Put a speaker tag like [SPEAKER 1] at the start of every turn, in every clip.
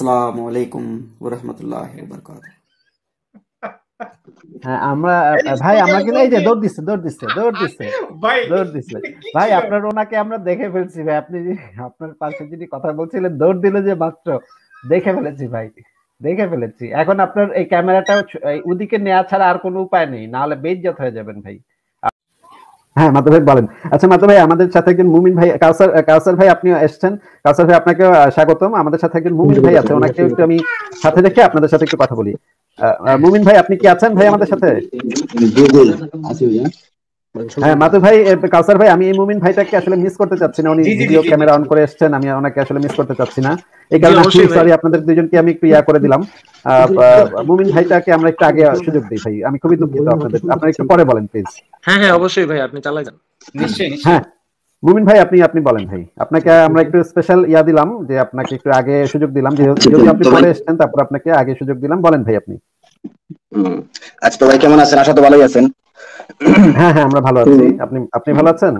[SPEAKER 1] আসসালামু আলাইকুম ওরহমতুল্লাহ বরকাত
[SPEAKER 2] হ্যাঁ আমরা ভাই আমরা কিন্তু এই যে দৌড় দিচ্ছে দৌড় দিচ্ছে দৌড় দিচ্ছে দৌড় দিচ্ছে। ভাই আপনার ওনাকে আমরা দেখে ফেলছি ভাই। আপনি আপনার পাশে যিনি কথা বলছিলেন দৌড় দিল যে মাত্র। দেখে ফেলেছি ভাই। দেখে ফেলেছি। এখন আপনার এই ক্যামেরাটা ওদিকে নেওয়া ছাড়া আর কোনো উপায় নেই। নাহলে বেজ্জত হয়ে যাবেন ভাই। হ্যাঁ মাতা ভাই বলেন আচ্ছা মাতা ভাই আমাদের সাথে একজন মুমিন ভাই কাউসার কাউসার ভাই আপনি এসছেন কাউসার ভাই আপনাকে স্বাগতম আমাদের সাথে একজন মুমিন ভাই আছে ওনাকে একটু আমি সাথে রেখে আপনাদের সাথে একটু কথা বলি মুমিন ভাই আপনি কি আছেন ভাই আমাদের সাথে হ্যাঁ মাতু ভাই কাউসার ভাই আমি এই মুমিন ভাইটাকে আসলে মিস করতে চাচ্ছি না। উনি ভিডিও ক্যামেরা অন করে এসেছেন আমি ওনাকে আসলে মিস করতে চাচ্ছি না। এই কারণে সরি আপনাদের দুজনকে আমি একটু ইয়া করে দিলাম। মুমিন ভাইটাকে আমরা একটু আগে সুযোগ দিই ভাই। আমি খুবই দুঃখিত আপনাদের। আপনারা একটু পরে বলেন প্লিজ
[SPEAKER 3] হ্যাঁ হ্যাঁ অবশ্যই ভাই আপনি চালাই যান।
[SPEAKER 4] নিশ্চয়ই
[SPEAKER 2] হ্যাঁ মুমিন ভাই আপনি আপনি বলেন ভাই। আপনাকে আমরা একটু স্পেশাল ইয়া দিলাম যে আপনাকে একটু আগে সুযোগ দিলাম যে যদি আপনি পরে এসেছেন তারপর আপনাকে আগে সুযোগ দিলাম। বলেন ভাই আপনি।
[SPEAKER 5] আচ্ছা তো ভাই কেমন আছেন? আশা তো ভালোই আছেন।
[SPEAKER 2] হ্যাঁ হ্যাঁ আমরা ভালো আছি। আপনি আপনি ভালো আছেন?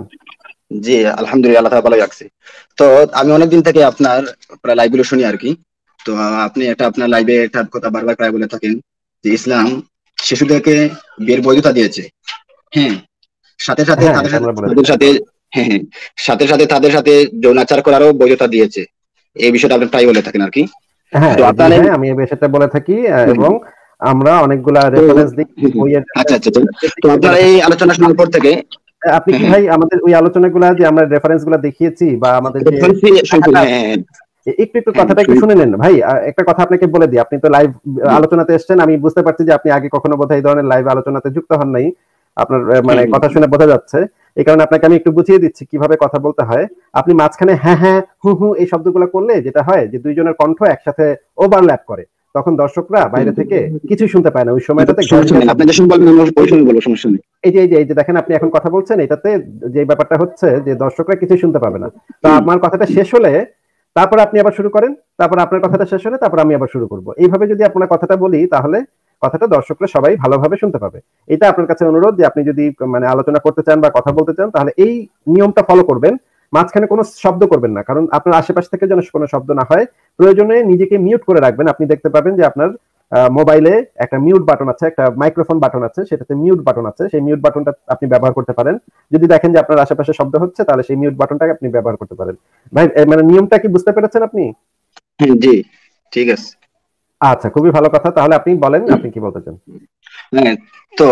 [SPEAKER 5] জি আলহামদুলিল্লাহ আল্লাহ ভালোই রাখছি। তো আমি অনেকদিন থেকে আপনার প্রায় লাইভগুলো শুনি আর কি তো আপনি একটা আপনার লাইভে একটা কথা বারবার প্রায় বলে থাকেন যে ইসলাম শিশুদেরকে বিয়ের বৈধতা দিয়েছে। হ্যাঁ সাথে সাথে তাদের সাথে হ্যাঁ হ্যাঁ সাথে সাথে তাদের সাথে যৌনাচার করারও বৈধতা দিয়েছে। এই বিষয়টা আপনি প্রায় বলে থাকেন আর কি
[SPEAKER 2] হ্যাঁ আমি এই বিষয়টা বলে থাকি এবং আমরা অনেকগুলা রেফারেন্স দিই
[SPEAKER 5] আচ্ছা আচ্ছা তো আপনার এই আলোচনা শোনার পর থেকে
[SPEAKER 2] আপনি কি ভাই আমাদের ওই আলোচনাগুলো যে আমরা রেফারেন্সগুলো দেখিয়েছি বা আমাদের একটু একটু কথাটা একটু শুনে নেন। ভাই একটা কথা আপনাকে বলে দিই। আপনি তো লাইভ আলোচনাতে এসেছেন। আমি বুঝতে পারছি যে আপনি আগে কখনো বোধহয় এই ধরনের লাইভ আলোচনাতে যুক্ত হন নাই। আপনার মানে কথা শুনে বোঝা যাচ্ছে। এই কারণে আপনাকে আমি একটু বুঝিয়ে দিচ্ছি কীভাবে কথা বলতে হয়। আপনি মাঝখানে হ্যাঁ হ্যাঁ হু হু এই শব্দগুলো করলে যেটা হয় যে দুইজনের কণ্ঠ একসাথে ওভারল্যাপ করে। তখন দর্শকরা বাইরে থেকে কিছু শুনতে পায় না। ওই সময়টাতে এই যে এই যে এই যে দেখেন আপনি এখন কথা বলছেন এটাতে যে ব্যাপারটা হচ্ছে যে দর্শকরা কিছু শুনতে পাবে না। তো আমার কথাটা শেষ হলে তারপর আপনি আবার শুরু করেন তারপর আপনার কথাটা শেষ হলে তারপর আমি আবার শুরু করব। এইভাবে যদি আপনার কথাটা বলি তাহলে কথাটা দর্শকরা সবাই ভালোভাবে শুনতে পাবে। এটা আপনার কাছে অনুরোধ যে আপনি যদি মানে আলোচনা করতে চান বা কথা বলতে চান তাহলে এই নিয়মটা ফলো করবেন। মাঝখানে কোনো শব্দ করবেন না, কারণ আপনার আশেপাশ থেকে যেন কোনো শব্দ না হয়। প্রয়োজনে নিজেকে মিউট করে রাখবেন। আপনি দেখতে পাবেন যে আপনার মোবাইলে একটা মিউট বাটন আছে, একটা মাইক্রোফোন বাটন আছে, সেটাতে মিউট বাটন আছে। সেই মিউট বাটনটা আপনি ব্যবহার করতে পারেন। যদি দেখেন যে আপনার আশেপাশে শব্দ হচ্ছে, তাহলে সেই মিউট বাটনটাকে আপনি ব্যবহার করতে পারেন। ভাই মানে নিয়মটা কি বুঝতে পেরেছেন আপনি?
[SPEAKER 5] জি, ঠিক আছে।
[SPEAKER 2] আচ্ছা খুবই ভালো কথা। তাহলে আপনি বলেন আপনি কি বলতে চান?
[SPEAKER 5] হ্যাঁ তো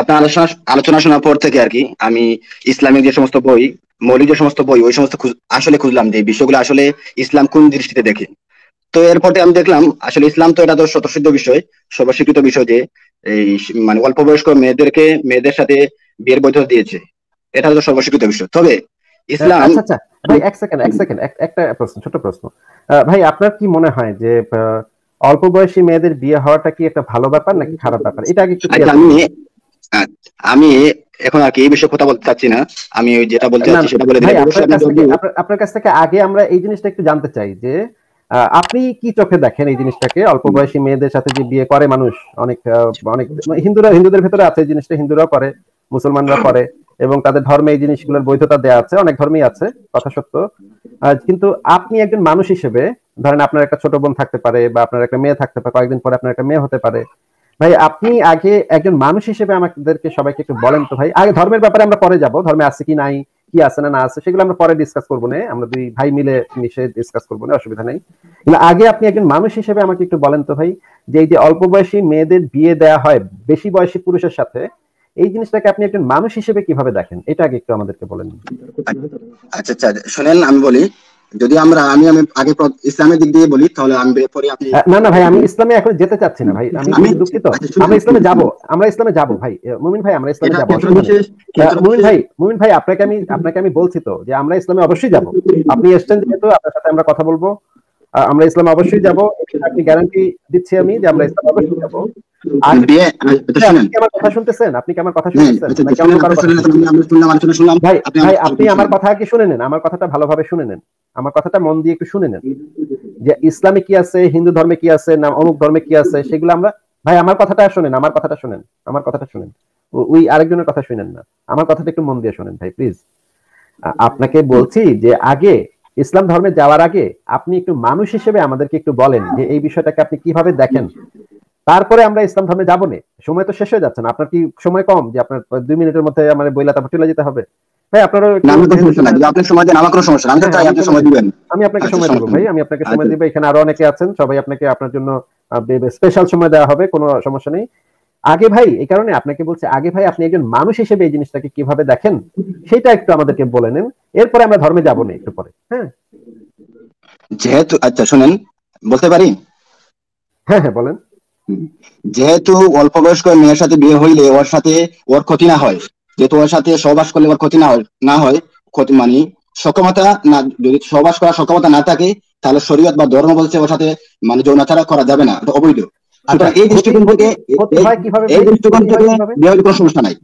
[SPEAKER 5] আপনার আলোচনা আলোচনা শোনার পর থেকে আর কি আমি ইসলামিক যে সমস্ত বই মৌলিক যে সমস্ত বই ওই সমস্ত আসলে খুঁজলাম যে বিষয়গুলো আসলে ইসলাম কোন দৃষ্টিতে দেখে। তো এরপর আমি দেখলাম আসলে ইসলাম তো এটা তো স্বতঃসিদ্ধ বিষয় সর্বস্বীকৃত বিষয় যে এই মানে অল্প বয়স্ক মেয়েদেরকে মেয়েদের সাথে বিয়ের বৈধতা দিয়েছে। এটা তো সর্বস্বীকৃত বিষয়। তবে ইসলাম
[SPEAKER 2] আচ্ছা আচ্ছা ভাই এক সেকেন্ড এক সেকেন্ড একটা প্রশ্ন ছোট প্রশ্ন। ভাই আপনার কি মনে হয় যে অল্প বয়সী মেয়েদের বিয়ে হওয়াটা কি একটা ভালো ব্যাপার নাকি খারাপ ব্যাপার? এটা আগে একটু
[SPEAKER 5] আমি আমি এখন আর কি এই বিষয়ে কথা বলতে চাচ্ছি না। আমি ওই যেটা বলতে চাচ্ছি সেটা বলে দিই।
[SPEAKER 2] আপনার কাছ থেকে আগে আমরা এই জিনিসটা একটু জানতে চাই যে আপনি কি চোখে দেখেন এই জিনিসটাকে? অল্প বয়সী মেয়েদের সাথে যে বিয়ে করে মানুষ অনেক অনেক হিন্দুরা হিন্দুদের ভেতরে আছে এই জিনিসটা হিন্দুরাও করে মুসলমানরা করে। এবং তাদের ধর্মে এই জিনিসগুলোর বৈধতা দেওয়া আছে, অনেক ধর্মেই আছে, কথা সত্য। কিন্তু আপনি একজন মানুষ হিসেবে, ধরেন আপনার একটা ছোট বোন থাকতে পারে বা আপনার একটা মেয়ে থাকতে পারে, কয়েকদিন পরে আপনার একটা মেয়ে হতে পারে। ভাই, আপনি আগে একজন মানুষ হিসেবে আমাদেরকে সবাইকে একটু বলেন তো ভাই। আগে ধর্মের ব্যাপারে আমরা পরে যাব, ধর্মে আছে কি নাই, কি আছে না না আছে, সেগুলো আমরা পরে ডিসকাস করব না। আমরা দুই ভাই মিলে মিশে ডিসকাস করব না, অসুবিধা নেই। কিন্তু আগে আপনি একজন মানুষ হিসেবে আমাকে একটু বলেন তো ভাই, যে এই যে অল্প বয়সী মেয়েদের বিয়ে দেওয়া হয়, বেশি বয়সী পুরুষের সাথে এই জিনিসটাকে আপনি একজন মানুষ হিসেবে কীভাবে দেখেন? এটা আগে একটু আমাদেরকে বলেন।
[SPEAKER 5] আচ্ছা আচ্ছা শোনেন আমি বলি যদি আমরা আমি আমি আগে ইসলামের দিক দিয়ে বলি তাহলে আমি পরে আপনি
[SPEAKER 2] না না ভাই আমি ইসলামে এখন যেতে চাচ্ছি না ভাই। আমি দুঃখিত। আমরা ইসলামে যাব আমরা ইসলামে যাব ভাই। মুমিন ভাই আমরা ইসলামে যাব। মুমিন ভাই মুমিন ভাই আপনাকে আমি আপনাকে আমি বলছি তো যে আমরা ইসলামে অবশ্যই যাব। আপনি এসছেন যেহেতু আপনার সাথে আমরা কথা বলব। আমরা ইসলামে অবশ্যই যাব। আপনি গ্যারান্টি দিচ্ছি আমি যে আমরা ইসলামে অবশ্যই যাব। আমার কথা শুনতেছেন? আপনি কি আমার কথা শুনতেছেন? ভাই ভাই আপনি আমার কথা কি শুনে নেন আমার কথাটা ভালোভাবে শুনে নেন। আমার কথাটা মন দিয়ে একটু শুনে নেন। যে ইসলামে কি আছে হিন্দু ধর্মে কি আছে না অমুক ধর্মে কি আছে সেগুলো আমরা ভাই আমার কথাটা শুনেন আমার কথাটা শুনেন আমার কথাটা শুনেন। ওই আরেকজনের কথা শুনেন না। আমার কথাটা একটু মন দিয়ে শুনেন ভাই প্লিজ আপনাকে বলছি যে আগে ইসলাম ধর্মে যাওয়ার আগে আপনি একটু মানুষ হিসেবে আমাদেরকে একটু বলেন যে এই বিষয়টাকে আপনি কীভাবে দেখেন? তারপরে আমরা ইসলাম ধর্মে যাব না। সময় তো শেষ হয়ে যাচ্ছে না। আপনার কি সময় কম যে আপনার দুই মিনিটের মধ্যে আমার বইলা তারপর চলে যেতে হবে? ভাই আপনারও একটু-
[SPEAKER 5] না আমার কোনো সমস্যা নাই যদি আপনি সময় দেন আমার কোনো সমস্যা আমি চাই আপনি সময় দিবেন।
[SPEAKER 2] আমি আপনাকে
[SPEAKER 5] আচ্ছা,
[SPEAKER 2] সময় দেবো ভাই। আমি আপনাকে সময়
[SPEAKER 5] আচ্ছা।
[SPEAKER 2] দিব। এখানে আরও অনেকে আছেন। সবাই আপনাকে আপনার জন্য স্পেশাল সময় দেওয়া হবে। কোনো সমস্যা নেই। আগে ভাই এই কারণে আপনাকে বলছে আগে ভাই আপনি একজন মানুষ হিসেবে এই জিনিসটাকে কীভাবে দেখেন সেটা একটু আমাদেরকে বলে নেন। এরপরে আমরা ধর্মে যাব না একটু পরে হ্যাঁ?
[SPEAKER 5] যেহেতু আচ্ছা শুনেন বলতে পারি?
[SPEAKER 2] হ্যাঁ হ্যাঁ বলেন।
[SPEAKER 5] যেহেতু অল্প বয়স্ক মেয়ের সাথে বিয়ে হইলে ওর সাথে ওর ক্ষতি না হয় যেহেতু ওর সাথে সহবাস করলে ওর ক্ষতি না হয় না হয় ক্ষতি মানে সক্ষমতা না যদি সহবাস করার সক্ষমতা না থাকে তাহলে শরীয়ত বা ধর্ম বলছে ওর সাথে মানে যৌনাচারা করা যাবে না অবৈধ। সুতরাং এই দৃষ্টিকোণ থেকে
[SPEAKER 2] ক্ষতি
[SPEAKER 5] এই-
[SPEAKER 2] কীভাবে
[SPEAKER 5] এই
[SPEAKER 2] ভাই?
[SPEAKER 5] দৃষ্টিকোণ থেকে
[SPEAKER 2] কীভাবে?
[SPEAKER 5] কোনো সমস্যা নাই।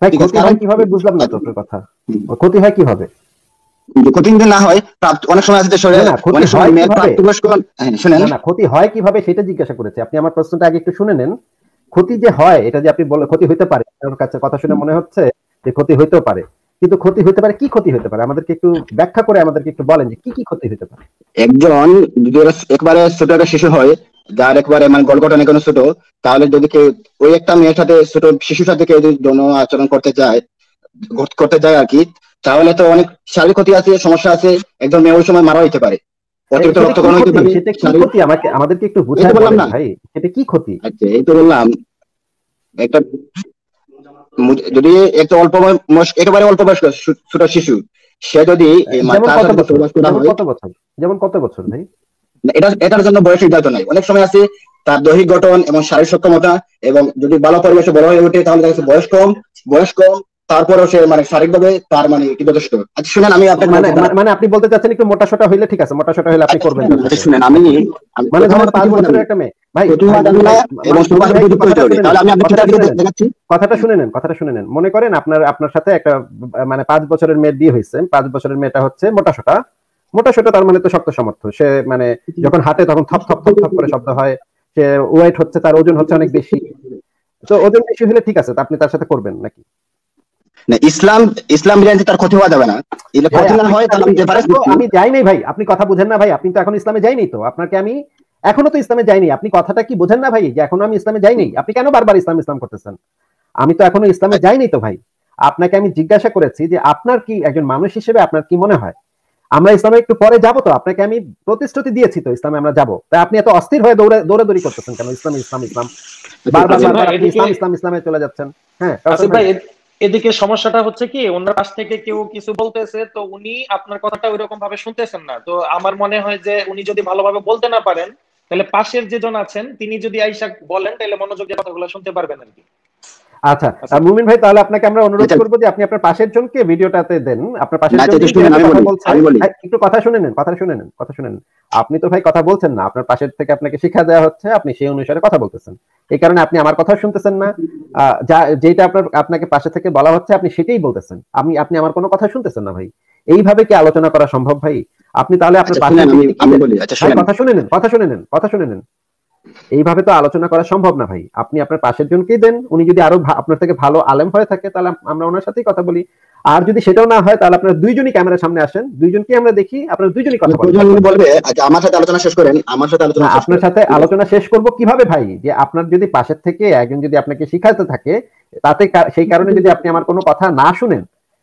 [SPEAKER 2] ভাই
[SPEAKER 5] ঠিক আছে,
[SPEAKER 2] ক্ষতি
[SPEAKER 5] কারণ-
[SPEAKER 2] কীভাবে বুঝলাম না তো কথা। ক্ষতি হয় কীভাবে?
[SPEAKER 5] ক্ষতি না হয় অনেক সময় আছে যে শরীরে
[SPEAKER 2] না, না, ক্ষতি
[SPEAKER 5] অনেক সময় মেয়ের
[SPEAKER 2] কীভাবে?
[SPEAKER 5] প্রাপ্তবয়স্ক শুনেন।
[SPEAKER 2] না না ক্ষতি হয় কীভাবে সেটা জিজ্ঞাসা করেছে। আপনি আমার প্রশ্নটা আগে একটু শুনে নেন। ক্ষতি যে হয় এটা যে আপনি বলে ক্ষতি হইতে পারে আপনার কাছে কথা শুনে মনে হচ্ছে যে ক্ষতি হইতেও পারে। কিন্তু ক্ষতি হইতে পারে কি ক্ষতি হইতে পারে? আমাদেরকে একটু ব্যাখ্যা করে আমাদেরকে একটু বলেন যে কি কি ক্ষতি হইতে পারে।
[SPEAKER 5] একজন যদি একবারে ছোট একটা শিশু হয় যার একবারে মানে গলগঠনে কোনো ছোট তাহলে যদি কেউ ওই একটা মেয়ের সাথে ছোট শিশুর সাথে কেউ যদি যৌন আচরণ করতে যায় করতে যায় আর কি তাহলে তো অনেক শারীরিক ক্ষতি আছে সমস্যা আছে একজন মেয়ে ওই সময় মারা হইতে পারে। অতিরিক্ত রক্তকরণ হইতে পারে
[SPEAKER 2] সেটা কি ক্ষতি? আমাকে আমাদেরকে একটু বুঝাই
[SPEAKER 5] বললাম না।
[SPEAKER 2] ভাই সেটা কি ক্ষতি?
[SPEAKER 5] আচ্ছা এই তো বললাম। একটা যদি একটা অল্প বয়স একেবারে অল্প বয়স্ক শু- ছোট শিশু সে যদি
[SPEAKER 2] কত বছর? যেমন কত বছর ভাই?
[SPEAKER 5] এটা এটার জন্য বয়স নির্ধারিত নাই। অনেক সময় আছে তার দৈহিক গঠন এবং শারীরিক সক্ষমতা এবং যদি ভালো পরিবেশে বড় হয়ে ওঠে তাহলে দেখা বয়স কম বয়স কম তারপরেও সে মানে শারীরিকভাবে তার মানে কি যথেষ্ট। আচ্ছা শুনেন আমি আপনাকে
[SPEAKER 2] মানে মানে- আপনি বলতে চাচ্ছেন একটু মোটা সোটা হইলে ঠিক আছে মোটা সোটা হইলে আপনি
[SPEAKER 5] আচ্ছা,
[SPEAKER 2] করবেন।
[SPEAKER 5] আচ্ছা, শুনেন আমি
[SPEAKER 2] মানে ধরেন বছরের একটা মেয়ে। ভাই
[SPEAKER 5] এবং উপযুক্ত হবে তাহলে আমি আপনাকে। দেখাচ্ছি।
[SPEAKER 2] কথাটা শুনে নেন কথাটা শুনে নেন মনে করেন আপনার আপনার সাথে একটা মানে পাঁচ বছরের মেয়ে বিয়ে হয়েছে। পাঁচ বছরের মেয়েটা হচ্ছে মোটা সোটা। মোটা সোটা তার মানে তো শক্ত সমর্থ সে মানে যখন হাতে তখন থপ থপ থপ থপ করে শব্দ হয়। সে ওয়েট হচ্ছে তার ওজন হচ্ছে অনেক বেশি। তো ওজন বেশি হলে ঠিক আছে আপনি তার সাথে করবেন নাকি?
[SPEAKER 5] না ইসলাম ইসলাম বিরিয়ানি তার ক্ষতি হওয়া যাবে না। এলে ক্ষতি না হয় তাহলে আমি ডিফারেন্স
[SPEAKER 2] তো আমি যাই নাই ভাই আপনি কথা বুঝেন না ভাই আপনি তো এখন ইসলামে যাইনি তো। আপনাকে আমি এখনও তো ইসলামে যাইনি। আপনি কথাটা কি বোঝেন না ভাই যে এখনও আমি ইসলামে যাইনি? আপনি কেন বারবার ইসলাম ইসলাম করতেছেন? আমি তো এখনও ইসলামে যাইনি তো ভাই। আপনাকে আমি জিজ্ঞাসা করেছি যে আপনার কি একজন মানুষ হিসেবে আপনার কি মনে হয়? আমরা ইসলামে একটু পরে যাব তো আপনাকে আমি প্রতিশ্রুতি দিয়েছি তো ইসলামে আমরা যাব। তাই আপনি এত অস্থির হয়ে দৌড়ে দৌড়াদৌড়ি করতেছেন কেন? ইসলাম ইসলাম ইসলাম। বারবার বারবার
[SPEAKER 3] ভাই,
[SPEAKER 2] আপনি
[SPEAKER 3] এদিকে-
[SPEAKER 2] ইসলাম ইসলাম ইসলামে চলে যাচ্ছেন। হ্যাঁ
[SPEAKER 3] এদিকে সমস্যাটা হচ্ছে কি ওনার পাশ থেকে কেউ কিছু বলতেছে তো উনি আপনার কথাটা ওইরকম ভাবে শুনতেছেন না। তো আমার মনে হয় যে উনি যদি ভালোভাবে বলতে না পারেন তাহলে পাশের যেজন আছেন তিনি যদি আইসা বলেন তাহলে মনোযোগ দিয়ে কথাগুলো শুনতে পারবেন আর কি।
[SPEAKER 2] আচ্ছা মুমিন ভাই তাহলে আপনাকে আমরা অনুরোধ। করব যে আপনি আপনার পাশের জনকে ভিডিওটাতে দেন। আপনার পাশের। হ্যাঁ, একটু কথা শুনে নেন কথা শুনে নেন কথা শুনে নেন। আপনি তো ভাই কথা বলছেন না আপনার পাশের থেকে আপনাকে শিক্ষা দেওয়া হচ্ছে আপনি সেই অনুসারে কথা বলতেছেন। এই কারণে আপনি আমার কথা শুনতেছেন না। আহ, যা যেটা আপনার আপনাকে পাশে থেকে বলা হচ্ছে আপনি সেটাই বলতেছেন। আমি আপনি আমার কোনো কথা শুনতেছেন না ভাই। এইভাবে কি আলোচনা করা সম্ভব ভাই? আপনি তাহলে আপনার
[SPEAKER 5] আচ্ছা, আচ্ছা
[SPEAKER 2] কথা শুনে নেন কথা শুনে নেন কথা শুনে নেন। এইভাবে তো আলোচনা করা সম্ভব না ভাই। আপনি আপনার পাশের জনকেই দেন উনি যদি আরও আপনার থেকে ভালো আলেম হয়ে থাকে তাহলে আমরা ওনার সাথেই কথা বলি। আর যদি সেটাও না হয় তাহলে আপনারা দুইজনই ক্যামেরার সামনে আসেন। দুইজনকে আমরা দেখি আপনারা দুইজনই কথা বলেন।
[SPEAKER 5] বলবে আচ্ছা আমার সাথে আলোচনা শেষ করেন আমার সাথে আলোচনা
[SPEAKER 2] আপনার সাথে আলোচনা শেষ করব কীভাবে ভাই? যে আপনার যদি পাশের থেকে একজন যদি আপনাকে শিখাতে থাকে তাতে সেই কারণে যদি আপনি আমার কোনো কথা না শুনেন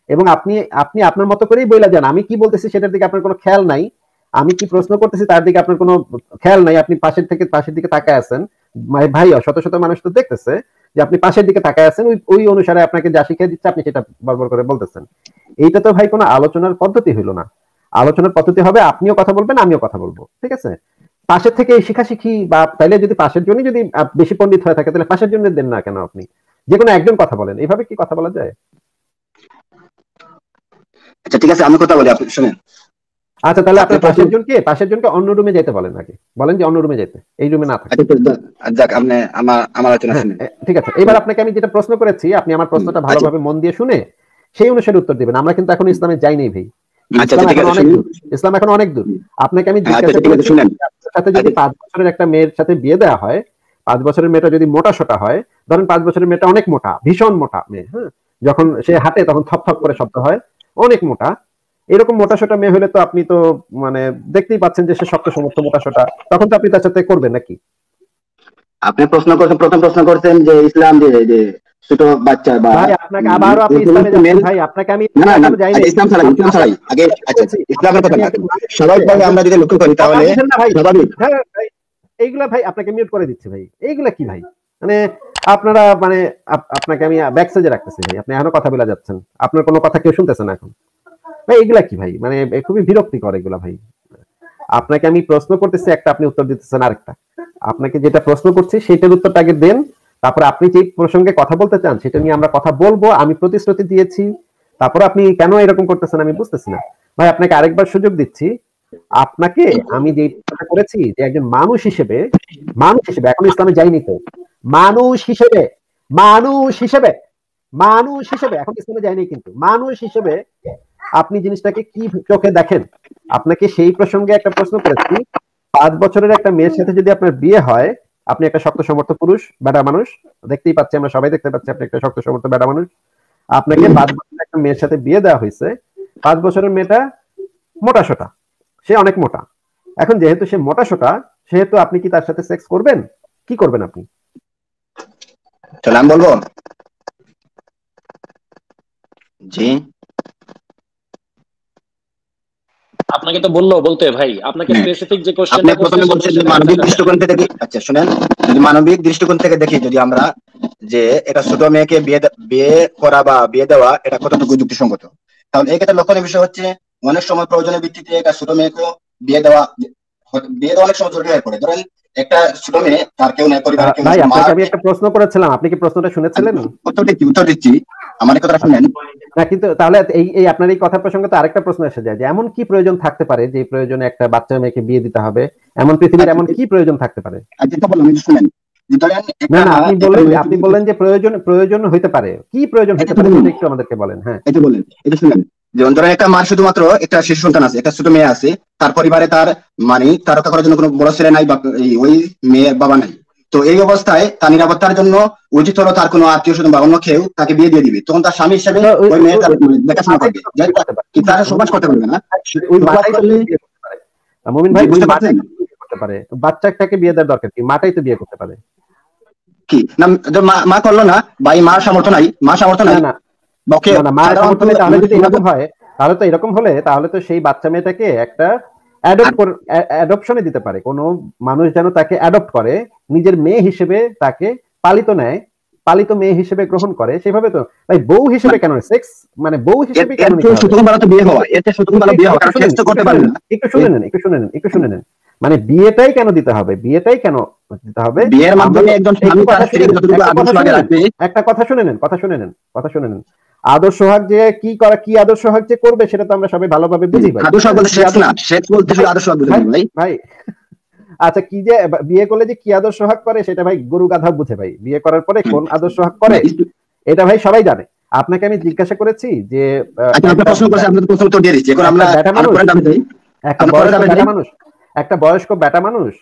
[SPEAKER 2] এবং আপনি আপনি আপনার মতো করেই বইলা যান আমি কি বলতেছি সেটার দিকে আপনার কোনো খেয়াল নাই আমি কি প্রশ্ন করতেছি, তার দিকে আপনার কোনো খেয়াল নাই, আপনি পাশের থেকে, পাশের দিকে তাকায় আছেন। মানে ভাই শত শত মানুষ তো দেখতেছে যে আপনি পাশের দিকে তাকায় আছেন, ওই ওই অনুসারে আপনাকে যা শিখিয়ে দিচ্ছে, আপনি সেটা বারবার করে বলতেছেন। এইটা তো ভাই কোনো আলোচনার পদ্ধতি হইল না। আলোচনার পদ্ধতি হবে, আপনিও কথা বলবেন, আমিও কথা বলব, ঠিক আছে? পাশের থেকে শিখাশিখি বা তাইলে যদি পাশের জন্য যদি বেশি পণ্ডিত হয়ে থাকে, তাহলে পাশের জন্য দেন না কেন আপনি? যে কোনো একজন কথা বলেন এইভাবে কি কথা বলা যায়?
[SPEAKER 5] আচ্ছা ঠিক আছে, আমি কথা বলি, আপনি শুনেন।
[SPEAKER 2] আচ্ছা তাহলে আপনার
[SPEAKER 5] আপনি
[SPEAKER 2] পাশের জনকে পাশের জনকে অন্য রুমে যেতে বলেন নাকি বলেন যে অন্য রুমে যেতে এই রুমে না থাকে।
[SPEAKER 5] আচ্ছা যাক আপনি আমার আমার আলোচনা শুনেন।
[SPEAKER 2] হ্যাঁ, ঠিক আছে। এবার আপনাকে আমি যেটা প্রশ্ন করেছি আপনি আমার প্রশ্নটা ভালোভাবে মন দিয়ে শুনে সেই অনুসারে উত্তর দিবেন। আমরা কিন্তু এখন ইসলামে যাইনি ভাই।
[SPEAKER 5] আচ্ছা
[SPEAKER 2] ইসলাম এখন অনেক দূর। আপনাকে আমি
[SPEAKER 5] হ্যাঁ, আচ্ছা
[SPEAKER 2] সাথে যদি
[SPEAKER 5] আচ্ছা।
[SPEAKER 2] পাঁচ বছরের একটা মেয়ের সাথে বিয়ে দেওয়া হয় পাঁচ বছরের মেয়েটা যদি মোটা সোটা হয় ধরেন পাঁচ বছরের মেয়েটা অনেক মোটা ভীষণ মোটা মেয়ে হ্যাঁ? যখন সে হাঁটে তখন থপ থপ করে শব্দ হয় অনেক মোটা। এরকম মোটাসোটা মেয়ে হলে তো আপনি তো মানে দেখতেই পাচ্ছেন যে সে শক্ত সমর্থ মোটাসোটা তখন তো আপনি তার সাথে করবেন নাকি?
[SPEAKER 5] আপনি প্রশ্ন করছেন প্রথম প্রশ্ন করছেন যে ইসলাম যে যে ছোট বাচ্চা বা
[SPEAKER 2] ভাই আপনাকে আবারও আপনি ইসলামে যাচ্ছেন ভাই আপনাকে আমি
[SPEAKER 5] না না,
[SPEAKER 2] যাই না।
[SPEAKER 5] আচ্ছা, ইসলাম ছাড়াই ইসলাম ছাড়াই। আগে আচ্ছা আচ্ছা, ইসলামের কথা না। স্বাভাবিকভাবে আমরা যদি লক্ষ্য করি তাহলে
[SPEAKER 2] না
[SPEAKER 5] স্বাভাবিক।
[SPEAKER 2] হ্যাঁ ভাই এইগুলা ভাই আপনাকে মিউট করে দিচ্ছি ভাই। এইগুলা কি ভাই? মানে আপনারা মানে আপনাকে আমি ব্যাক সাইজে রাখতেছি ভাই। আপনি এখনও কথা বলে যাচ্ছেন। আপনার কোনো কথা কেউ শুনতেছেন এখন। ভাই, এগুলা কি ভাই? মানে খুবই বিরক্তিকর এগুলা ভাই। আপনাকে আমি প্রশ্ন করতেছি, একটা আপনি উত্তর দিতেছেন আরেকটা। আপনাকে যেটা প্রশ্ন করছি সেটার উত্তরটা আগে দেন। তারপর আপনি যে প্রসঙ্গে কথা বলতে চান, সেটা নিয়ে আমরা কথা বলব। আমি প্রতিশ্রুতি দিয়েছি। তারপর আপনি কেন এরকম করতেছেন আমি বুঝতেছি না। ভাই, আপনাকে আরেকবার সুযোগ দিচ্ছি। আপনাকে আমি যে করেছি, যে একজন মানুষ হিসেবে মানুষ হিসেবে, এখন ইসলামে যাইনি তো। মানুষ হিসেবে মানুষ হিসেবে মানুষ হিসেবে, এখন ইসলামে যায়নি কিন্তু। মানুষ হিসেবে আপনি জিনিসটাকে কি চোখে দেখেন? আপনাকে সেই প্রসঙ্গে একটা প্রশ্ন করেছি। পাঁচ বছরের একটা মেয়ের সাথে যদি আপনার বিয়ে হয়, আপনি একটা শক্ত সমর্থ পুরুষ, বেটা মানুষ, দেখতেই পাচ্ছি আমরা সবাই দেখতে পাচ্ছি আপনি একটা শক্ত সমর্থ বেটা মানুষ। আপনাকে পাঁচ বছরের একটা মেয়ের সাথে বিয়ে দেওয়া হয়েছে। পাঁচ বছরের মেয়েটা মোটা সোটা। সে অনেক মোটা। এখন যেহেতু সে মোটা সোটা, সেহেতু আপনি কি তার সাথে সেক্স করবেন? কি করবেন আপনি?
[SPEAKER 5] চলে আমি বলব? জি।
[SPEAKER 3] আপনাকে তো বলল বলতে ভাই। আপনাকে
[SPEAKER 5] হ্যাঁ।
[SPEAKER 3] স্পেসিফিক যে
[SPEAKER 5] কোশ্চেন
[SPEAKER 3] আপনি
[SPEAKER 5] প্রথমে বলছেন যে মানবিক দৃষ্টিকোণ থেকে দেখি আচ্ছা শুনেন। যদি মানবিক দৃষ্টিকোণ থেকে দেখি যদি আমরা যে এটা ছোট মেয়েকে বিয়ে বিয়ে করা বা বিয়ে দেওয়া এটা কতটুকু যুক্তিসঙ্গত? তাহলে এই ক্ষেত্রে লক্ষণীয় বিষয় হচ্ছে অনেক সময় প্রয়োজনের ভিত্তিতে একটা ছোট মেয়েকে বিয়ে দেওয়া বিয়ে দেওয়া অনেক সময় জরুরি হয়ে পড়ে। ধরেন একটা ছোট মেয়ে তার কেউ নেই পরিবারে কেউ নেই,
[SPEAKER 2] আপনাকে আমি একটা প্রশ্ন করেছিলাম আপনি কি প্রশ্নটা শুনেছিলেন?
[SPEAKER 5] উত্তর দিচ্ছি উত্তর দিচ্ছি। আমার কথাটা শুনেন
[SPEAKER 2] না কিন্তু তাহলে এই এই আপনার এই কথা প্রসঙ্গে তো আরেকটা প্রশ্ন এসে যায় যে এমন কি প্রয়োজন থাকতে পারে যে প্রয়োজনে একটা বাচ্চা মেয়েকে বিয়ে দিতে হবে? এমন পৃথিবীর এমন কি প্রয়োজন থাকতে পারে?
[SPEAKER 5] যেটা বললাম শুনেন যে ধরেন একটা-
[SPEAKER 2] না না আপনি বললেন আপনি বললেন যে প্রয়োজন প্রয়োজন হইতে পারে। কি প্রয়োজন হইতে পারে একটু আমাদেরকে বলেন হ্যাঁ।
[SPEAKER 5] এটা বলেন এটা শুনেন যেমন ধরেন একটা মার শুধুমাত্র একটা শিশু সন্তান আছে একটা ছোট মেয়ে আছে তার পরিবারে তার মানে তার রক্ষা করার জন্য কোনো বড় ছেলে নাই বা ওই মেয়ের বাবা নাই। তো এই অবস্থায় তার নিরাপত্তার জন্য উচিত হলো তার কোনো আত্মীয় স্বজন বা অন্য কেউ তাকে বিয়ে দিয়ে দিবে। তখন তার স্বামী হিসেবে
[SPEAKER 2] ওই-
[SPEAKER 5] মেয়ে তার দেখাশোনা করবে। তার সমাজ করতে পারবে না?
[SPEAKER 2] ওই
[SPEAKER 5] সমাজ
[SPEAKER 2] মাটাই তো
[SPEAKER 5] করলে-
[SPEAKER 2] বিয়ে করতে পারে আর মুমিন ভাই
[SPEAKER 5] বুঝতে পারছেন?
[SPEAKER 2] করতে পারে। তো বাচ্চাটাকে বিয়ে দেওয়ার দরকার কি? মাটাই তো বিয়ে করতে পারে।
[SPEAKER 5] কি? না মা- মা করল না? বা এই মার সামর্থ্য নাই? মা সামর্থ্য নাই?
[SPEAKER 2] না না।
[SPEAKER 5] বা ওকে
[SPEAKER 2] না, না মায়ের
[SPEAKER 5] সাধারণত
[SPEAKER 2] সমর্থনে তাহলে যদি এরকম হয় তাহলে তো এরকম হলে তাহলে তো সেই বাচ্চা মেয়েটাকে একটা অ্যাডপশনে দিতে পারে। কোনো মানুষ যেন তাকে অ্যাডপ্ট করে নিজের মেয়ে হিসেবে তাকে পালিত নেয় পালিত মেয়ে হিসেবে গ্রহণ করে সেভাবে তো ভাই বউ হিসেবে কেন সেক্স মানে বউ হিসেবে কেন
[SPEAKER 5] বেলা তো বিয়ে এর চেয়ে সুতরাং বিয়ে হওয়া কারণ
[SPEAKER 2] একটু
[SPEAKER 5] সেক্স তো করতে পারবে না।
[SPEAKER 2] একটু শুনে নেন একটু শুনে নেন একটু শুনে নেন মানে বিয়েটাই কেন দিতে হবে? বিয়েটাই কেন দিতে হবে?
[SPEAKER 5] বিয়ের মাধ্যমে একজন স্বামী তার স্ত্রীকে যতটুকু আদর্শ রাখবে।
[SPEAKER 2] একটা কথা শুনে নেন কথা শুনে নেন কথা শুনে নেন আদর্শ সোহাগ যে কি করা কি আদর্শ সোহাগ যে করবে সেটা তো আমরা সবাই ভালোভাবে বুঝি ভাই।
[SPEAKER 5] আদর্শ বলতে সেক্স না সেক্স বলতে শুধু আদর্শ বুঝে
[SPEAKER 2] ভাই, আচ্ছা কি যে বিয়ে করলে যে কি আদর্শ সোহাগ করে সেটা ভাই গরু গাধা বুঝে ভাই। বিয়ে করার পরে কোন আদর্শ সোহাগ করে? এটা ভাই সবাই জানে। আপনাকে আমি জিজ্ঞাসা করেছি যে
[SPEAKER 5] আচ্ছা প্রশ্ন করেছে আপনার প্রশ্ন উত্তর দিয়ে দিচ্ছি। এখন আমরা
[SPEAKER 2] একটা বয়স্ক বেটা মানুষ। একটা বয়স্ক বেটা মানুষ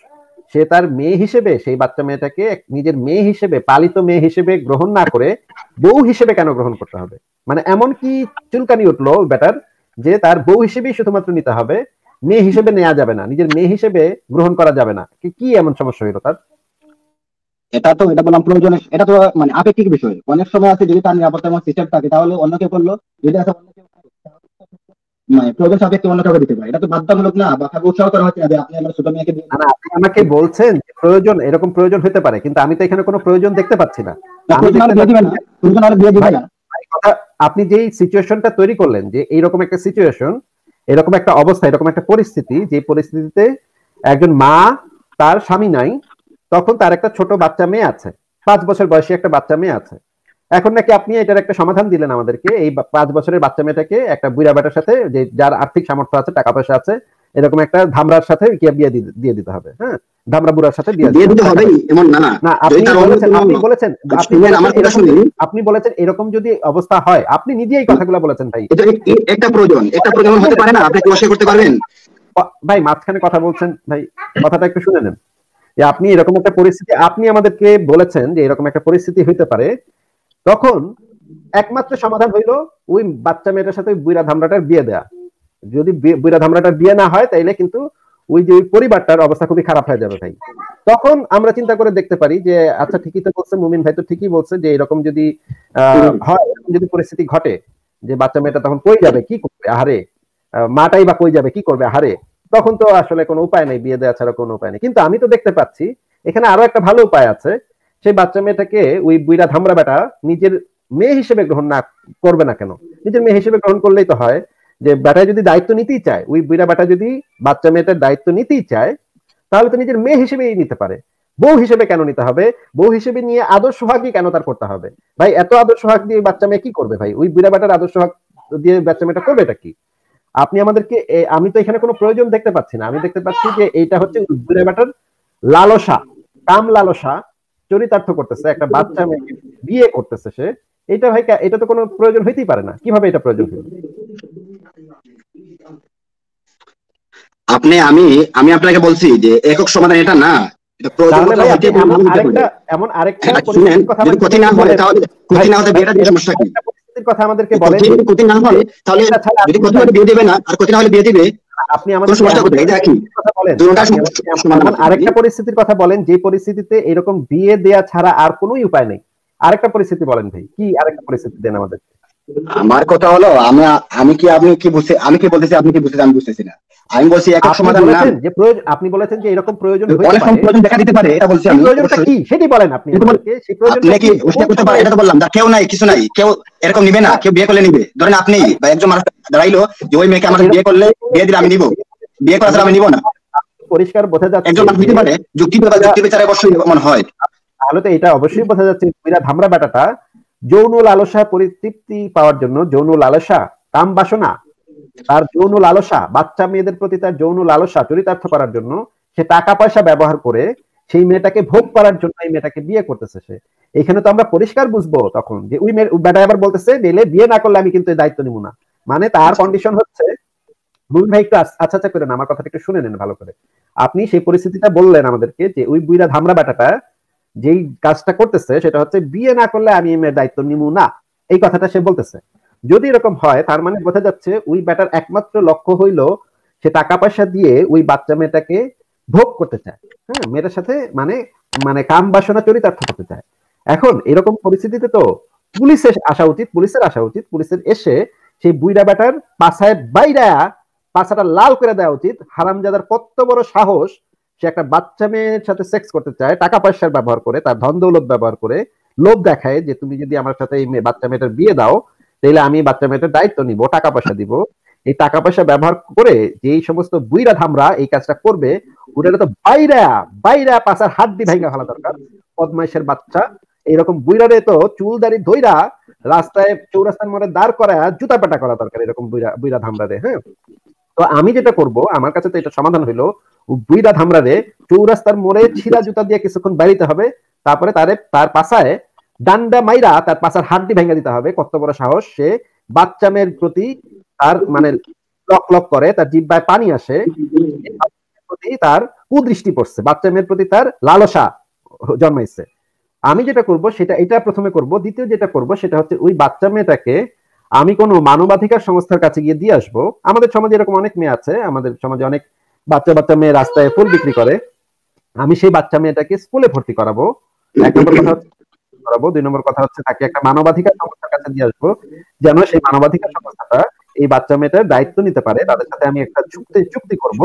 [SPEAKER 2] সে তার মেয়ে হিসেবে, সেই বাচ্চা মেয়েটাকে নিজের মেয়ে হিসেবে, পালিত মেয়ে হিসেবে গ্রহণ না করে বউ হিসেবে কেন গ্রহণ করতে হবে? মানে এমন কি চুলকানি উঠল বেটার যে তার বউ হিসেবেই শুধুমাত্র নিতে হবে, মেয়ে হিসেবে নেওয়া যাবে না, নিজের মেয়ে হিসেবে গ্রহণ করা যাবে না। কি- এমন সমস্যা হইল তার?
[SPEAKER 5] এটা তো, এটা বললাম প্রয়োজনে, এটা তো মানে আপেক্ষিক বিষয়। অনেক সময় আছে যদি তার নিরাপত্তা এবং সিস্টেম থাকে, তাহলে অন্য কেউ করল, যদি আছে অন্য কেউ মানে প্রয়োজন সাপেক্ষে অন্য কাউকে দিতে পারে। এটা তো বাধ্যতামূলক না বা কাউকে উৎসাহ করা হচ্ছে না আপনি আমার ছোট মেয়েকে দিয়ে
[SPEAKER 2] না, না, আপনি আমাকে বলছেন যে প্রয়োজন এরকম প্রয়োজন হতে পারে কিন্তু আমি তো এখানে কোনো প্রয়োজন দেখতে পাচ্ছি না।
[SPEAKER 5] না,
[SPEAKER 2] আমি
[SPEAKER 5] প্রয়োজন হলে
[SPEAKER 2] দেখতে
[SPEAKER 5] বিয়ে দিবে না। প্রয়োজন হলে বিয়ে দিবে
[SPEAKER 2] ভাই,
[SPEAKER 5] না।
[SPEAKER 2] ভাই, কথা আপনি যেই সিচুয়েশনটা তৈরি করলেন যে এইরকম একটা সিচুয়েশন এরকম একটা অবস্থা এরকম একটা পরিস্থিতি যে পরিস্থিতিতে একজন মা তার স্বামী নাই তখন তার একটা ছোট বাচ্চা মেয়ে আছে। পাঁচ বছর বয়সী একটা বাচ্চা মেয়ে আছে। এখন নাকি আপনি এটার একটা সমাধান দিলেন আমাদেরকে। এই পাঁচ বছরের বাচ্চা মেয়েটাকে একটা বুড়া বেটার সাথে যে যার আর্থিক সামর্থ্য আছে টাকা পয়সা আছে এরকম একটা ধামরার সাথে বিয়ে দিয়ে দিতে হবে হ্যাঁ? ধামরা বুড়ার সাথে বিয়ে
[SPEAKER 5] দিতে হবে। এমন না।
[SPEAKER 2] না আপনি বলেছেন আপনি বলেছেন আপনি বলেছেন এরকম- যদি অবস্থা হয় আপনি নিজেই এই কথাগুলো বলেছেন ভাই।
[SPEAKER 5] এটা একটা প্রয়োজন। একটা প্রয়োজন হতে পারে না আপনি কি অস্বীকার করতে পারবেন?
[SPEAKER 2] ভাই মাঝখানে কথা বলছেন ভাই কথাটা একটু শুনে নেন। যে আপনি এরকম একটা পরিস্থিতি আপনি আমাদেরকে বলেছেন যে এরকম একটা পরিস্থিতি হইতে পারে তখন একমাত্র সমাধান হইল ওই বাচ্চা মেয়েটার সাথে বুইরা ধামরাটার বিয়ে দেয়া। যদি বি- বুইরা ধামরাটার বিয়ে না হয় তাইলে কিন্তু ওই যে ওই পরিবারটার অবস্থা খুবই খারাপ হয়ে যাবে ভাই। তখন আমরা চিন্তা করে দেখতে পারি যে আচ্ছা ঠিকই তো বলছে মুমিন ভাই তো ঠিকই বলছে যে এরকম যদি আহ, হয় যদি পরিস্থিতি ঘটে যে বাচ্চা মেয়েটা তখন কই যাবে কি করবে? আহারে আহ, মাটাই বা কই যাবে কি করবে? আহারে তখন তো আসলে কোনো উপায় নেই বিয়ে দেওয়া ছাড়া কোনো উপায় নেই। কিন্তু আমি তো দেখতে পাচ্ছি এখানে আরও একটা ভালো উপায় আছে। সেই বাচ্চা মেয়েটাকে ওই বুইরা ধামরা বেটা নিজের মেয়ে হিসেবে গ্রহণ না করবে না কেন? নিজের মেয়ে হিসেবে গ্রহণ করলেই তো হয় যে বেটা যদি দায়িত্ব নিতেই চায়, ওই বুইরা বেটা যদি বাচ্চা মেয়েটার দায়িত্ব নিতেই চায়, তাহলে তো নিজের মেয়ে হিসেবেই নিতে পারে। বউ হিসেবে কেন নিতে হবে? বউ হিসেবে নিয়ে আদর্শ সোহাগই কেন তার করতে হবে? ভাই, এত আদর্শ সোহাগ দিয়ে বাচ্চা মেয়ে কি করবে ভাই? ওই বুড়া বেটার আদর্শ সোহাগ দিয়ে বাচ্চা মেয়েটা করবে এটা কি? আপনি আমাদেরকে আমি তো এখানে কোনো প্রয়োজন দেখতে পাচ্ছি না। আমি দেখতে পাচ্ছি যে এইটা হচ্ছে বুড়া বেটার লালসা, কাম লালসা চরিতার্থ করতেছে একটা বাচ্চা মেয়েকে বিয়ে করতেছে সে এটা ভাই এটা তো কোনো প্রয়োজন হইতেই পারে না। কীভাবে এটা প্রয়োজন হইল?
[SPEAKER 5] আপনি আমি আমি আপনাকে বলছি যে একক সমাধান এটা না
[SPEAKER 2] এমন আরেকটা কথা
[SPEAKER 5] না হয় তাহলে না হতে
[SPEAKER 2] ভাই,
[SPEAKER 5] বিয়েটা সমস্যা কি?
[SPEAKER 2] কথা আমাদেরকে বলেন।
[SPEAKER 5] ক্ষতি না হয় তাহলে যদি ক্ষতি হলে বিয়ে দেবে না আর ক্ষতি না হলে বিয়ে দিবে
[SPEAKER 2] আপনি আমাদের
[SPEAKER 5] সমস্যা
[SPEAKER 2] কথা বলেন। দুটো
[SPEAKER 5] সমান
[SPEAKER 2] আরেকটা পরিস্থিতির কথা বলেন যে পরিস্থিতিতে এরকম বিয়ে দেয়া ছাড়া আর কোনো উপায় নেই। আরেকটা পরিস্থিতি বলেন ভাই। কি আরেকটা পরিস্থিতি দেন আমাদের
[SPEAKER 5] আমার কথা হলো আমি আমি কি আপনি কি বুঝতে আমি কি বলতেছি আপনি কি বুঝতেছেন আমি বুঝতেছি না। আমি বলছি
[SPEAKER 2] আপনি
[SPEAKER 5] সমাধান না
[SPEAKER 2] বলেছেন যে প্রয়োজন আপনি বলেছেন যে এরকম প্রয়োজন হইতে
[SPEAKER 5] অনেক সময় প্রয়োজন দেখা দিতে পারে এটা বলছি আমি
[SPEAKER 2] প্রয়োজনটা কি? সেটি বলেন আপনি সেই প্রয়োজনটা
[SPEAKER 5] আপনি কি
[SPEAKER 2] কি?
[SPEAKER 5] করতে পারে এটা তো বললাম কেউ নাই কিছু নাই কেউ এরকম নিবে না কেউ বিয়ে করলে নিবে। ধরেন আপনি বা একজন মানুষ দাঁড়াইলো যে ওই মেয়েকে আমার বিয়ে করলে বিয়ে দিলে আমি নিব। বিয়ে করা আমি নিব না।
[SPEAKER 2] পরিষ্কার বোঝা যাচ্ছে
[SPEAKER 5] একজন মানুষ দিতে পারে যুক্তি যুক্তি বিচারে অবশ্যই মনে হয়।
[SPEAKER 2] তাহলে তো এটা অবশ্যই বোঝা যাচ্ছে ধামরা বেটাটা যৌন লালসা পরিতৃপ্তি পাওয়ার জন্য যৌন লালসা, কাম বাসনা, তার যৌন লালসা, বাচ্চা মেয়েদের প্রতি তার যৌন লালসা চরিতার্থ করার জন্য সে টাকা পয়সা ব্যবহার করে সেই মেয়েটাকে ভোগ করার জন্য এই মেয়েটাকে বিয়ে করতেছে সে। এখানে তো আমরা পরিষ্কার বুঝব তখন যে ওই মেয়ে বেটা আবার বলতেছে দিলে বিয়ে না করলে আমি কিন্তু এই দায়িত্ব নিব না। মানে তার কন্ডিশন হচ্ছে মুমিন ভাই একটু আচ্ছা আচ্ছা করে আমার কথাটা একটু শুনে নেন ভালো করে। আপনি সেই পরিস্থিতিটা বললেন আমাদেরকে যে, ওই বুইরা ধামরা বেটাটা যেই কাজটা করতেছে সেটা হচ্ছে বিয়ে না করলে আমি এই মেয়ের দায়িত্ব নিব না। এই কথাটা সে বলতেছে। যদি এরকম হয়, তার মানে বোঝা যাচ্ছে ওই ব্যাটার একমাত্র লক্ষ্য হইল সে টাকা পয়সা দিয়ে ওই বাচ্চা মেয়েটাকে ভোগ করতে চায়। হ্যাঁ মেয়েটার সাথে মানে মানে কাম বাসনা চরিতার্থ করতে চায়। এখন এরকম পরিস্থিতিতে তো পুলিশের আসা উচিত, পুলিশের আসা উচিত। পুলিশের এসে সেই বুইরা ব্যাটার পাশায় বাইরা পাশাটা লাল করে দেওয়া উচিত। হারামজাদার কত বড় সাহস সে একটা বাচ্চা মেয়ের সাথে সেক্স করতে চায়, টাকা পয়সার ব্যবহার করে, তার ধন দৌলত ব্যবহার করে, লোভ দেখায় যে তুমি যদি আমার সাথে এই বাচ্চা মেয়েটার বিয়ে দাও তাহলে আমি বাচ্চা মেয়েটার দায়িত্ব নিব, টাকা পয়সা দিব। এই টাকা পয়সা ব্যবহার করে যে এই সমস্ত বুইরা ধামরা এই কাজটা করবে ওটা তো বাইরা বাইরা পাশার হাড্ডি ভাঙা ফেলা দরকার। বদমাইশের বাচ্চা এইরকম বুইরারে তো চুল দাড়ি ধইরা রাস্তায়, চৌরাস্তার মোড়ে দাঁড় করা জুতা পেটা করা দরকার, এরকম বুইরা বুইরা ধামরারে হ্যাঁ? তো আমি যেটা করব, আমার কাছে তো এটা সমাধান হইল ও বুইরা ধামরারে চৌরাস্তার মোড়ে ছিঁড়া জুতা দিয়ে কিছুক্ষণ বাড়িতে হবে, তারপরে তারে, তার পাশায় ডান্ডা মাইরা তার পাশার হাড্ডি ভেঙে দিতে হবে, কত বড় সাহস, সে বাচ্চা মেয়ের প্রতি তার মানে লক লক করে, তার জিব্বায় পানি আসে তার কুদৃষ্টি পড়ছে বাচ্চা মেয়ের প্রতি তার লালসা জন্মাইছে। আমি যেটা করব, সেটা, এটা প্রথমে করব, দ্বিতীয় যেটা করব, সেটা হচ্ছে ওই বাচ্চা মেয়েটাকে আমি কোনো মানবাধিকার সংস্থার কাছে গিয়ে দিয়ে আসব। আমাদের সমাজে এরকম অনেক মেয়ে আছে, আমাদের সমাজে অনেক বাচ্চা বাচ্চা মেয়ে রাস্তায় ফুল বিক্রি করে। আমি সেই বাচ্চা মেয়েটাকে স্কুলে ভর্তি করাবো। এক নম্বর কথা করাবো, দুই নম্বর কথা হচ্ছে তাকে একটা মানবাধিকার সংস্থার কাছে দিয়ে আসব, যেন সেই মানবাধিকার সংস্থাটা এই বাচ্চা মেয়েটার দায়িত্ব নিতে পারে। তাদের সাথে আমি একটা চুক্তি চুক্তি করব।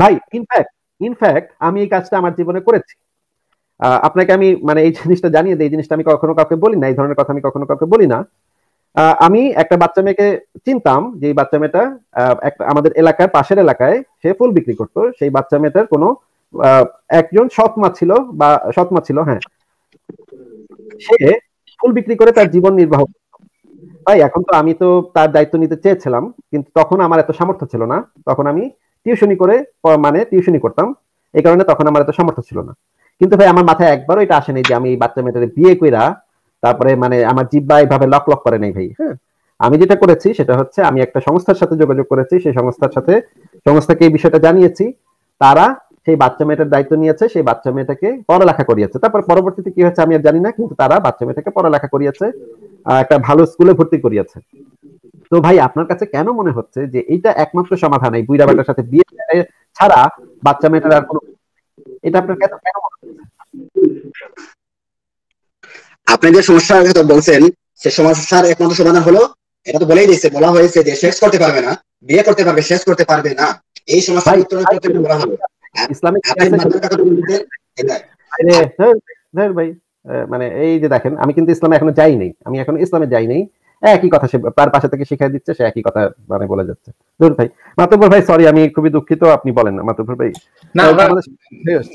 [SPEAKER 2] ভাই ইনফ্যাক্ট ইনফ্যাক্ট আমি এই কাজটা আমার জীবনে করেছি। আপনাকে আমি মানে এই জিনিসটা জানিয়ে দিই, এই জিনিসটা আমি কখনো কাউকে বলি না, এই ধরনের কথা আমি কখনো কাউকে বলি না। আমি একটা বাচ্চা মেয়েকে চিনতাম যে বাচ্চা মেয়েটা আমাদের এলাকার পাশের এলাকায় সে ফুল বিক্রি করতো। সেই বাচ্চা মেয়েটার কোনো একজন সৎ মা ছিল বা সৎ মা ছিল হ্যাঁ। সে ফুল বিক্রি করে তার জীবন নির্বাহ। ভাই এখন তো আমি তো তার দায়িত্ব নিতে চেয়েছিলাম, কিন্তু তখন আমার এত সামর্থ্য ছিল না। তখন আমি টিউশনি করে মানে টিউশনি করতাম। এই কারণে তখন আমার এত সামর্থ্য ছিল না। কিন্তু ভাই, আমার মাথায় একবারও এটা আসেনি যে আমি এই বাচ্চা মেয়েটাকে বিয়ে কইরা তারপরে মানে আমার জিব্বা এইভাবে লক লক করে নাই ভাই হ্যাঁ। আমি যেটা করেছি সেটা হচ্ছে আমি একটা সংস্থার সাথে যোগাযোগ করেছি, সেই সংস্থার সাথে সংস্থাকে এই বিষয়টা জানিয়েছি। তারা সেই বাচ্চা মেয়েটার দায়িত্ব নিয়েছে, সেই বাচ্চা মেয়েটাকে পড়ালেখা করিয়েছে। তারপর পরবর্তীতে কি হয়েছে আমি আর জানি না, কিন্তু তারা বাচ্চা মেয়েটাকে পড়ালেখা করিয়েছে একটা ভালো স্কুলে ভর্তি করিয়েছে। তো ভাই, আপনার কাছে কেন মনে হচ্ছে যে এইটা একমাত্র সমাধান, এই বুইরা সাথে বিয়ে ছাড়া বাচ্চা মেয়েটার আর কোনো এটা আপনার কেন কেন মনে হচ্ছে?
[SPEAKER 5] আপনি যে সমস্যার কথা বলছেন সে সমস্যার একমাত্র সমাধান হলো এটা তো বলেই দিয়েছে বলা হয়েছে যে শেষ করতে পারবে না বিয়ে করতে পারবে শেষ করতে পারবে না। এই সমস্যার
[SPEAKER 2] ভাই,
[SPEAKER 5] উত্তরের করতে বলা হলো।
[SPEAKER 2] ইসলামিক ভাই মানে এই যে দেখেন আমি কিন্তু ইসলামে এখনও যাই নাই আমি এখনও ইসলামে যাই নাই। একই কথা সে তার পাশে থেকে শিখাই দিচ্ছে সে একই কথা মানে বলে যাচ্ছে। ধুর ভাই মাতুব্বর ভাই সরি আমি খুবই দুঃখিত আপনি বলেন না মাতুব্বর
[SPEAKER 4] না,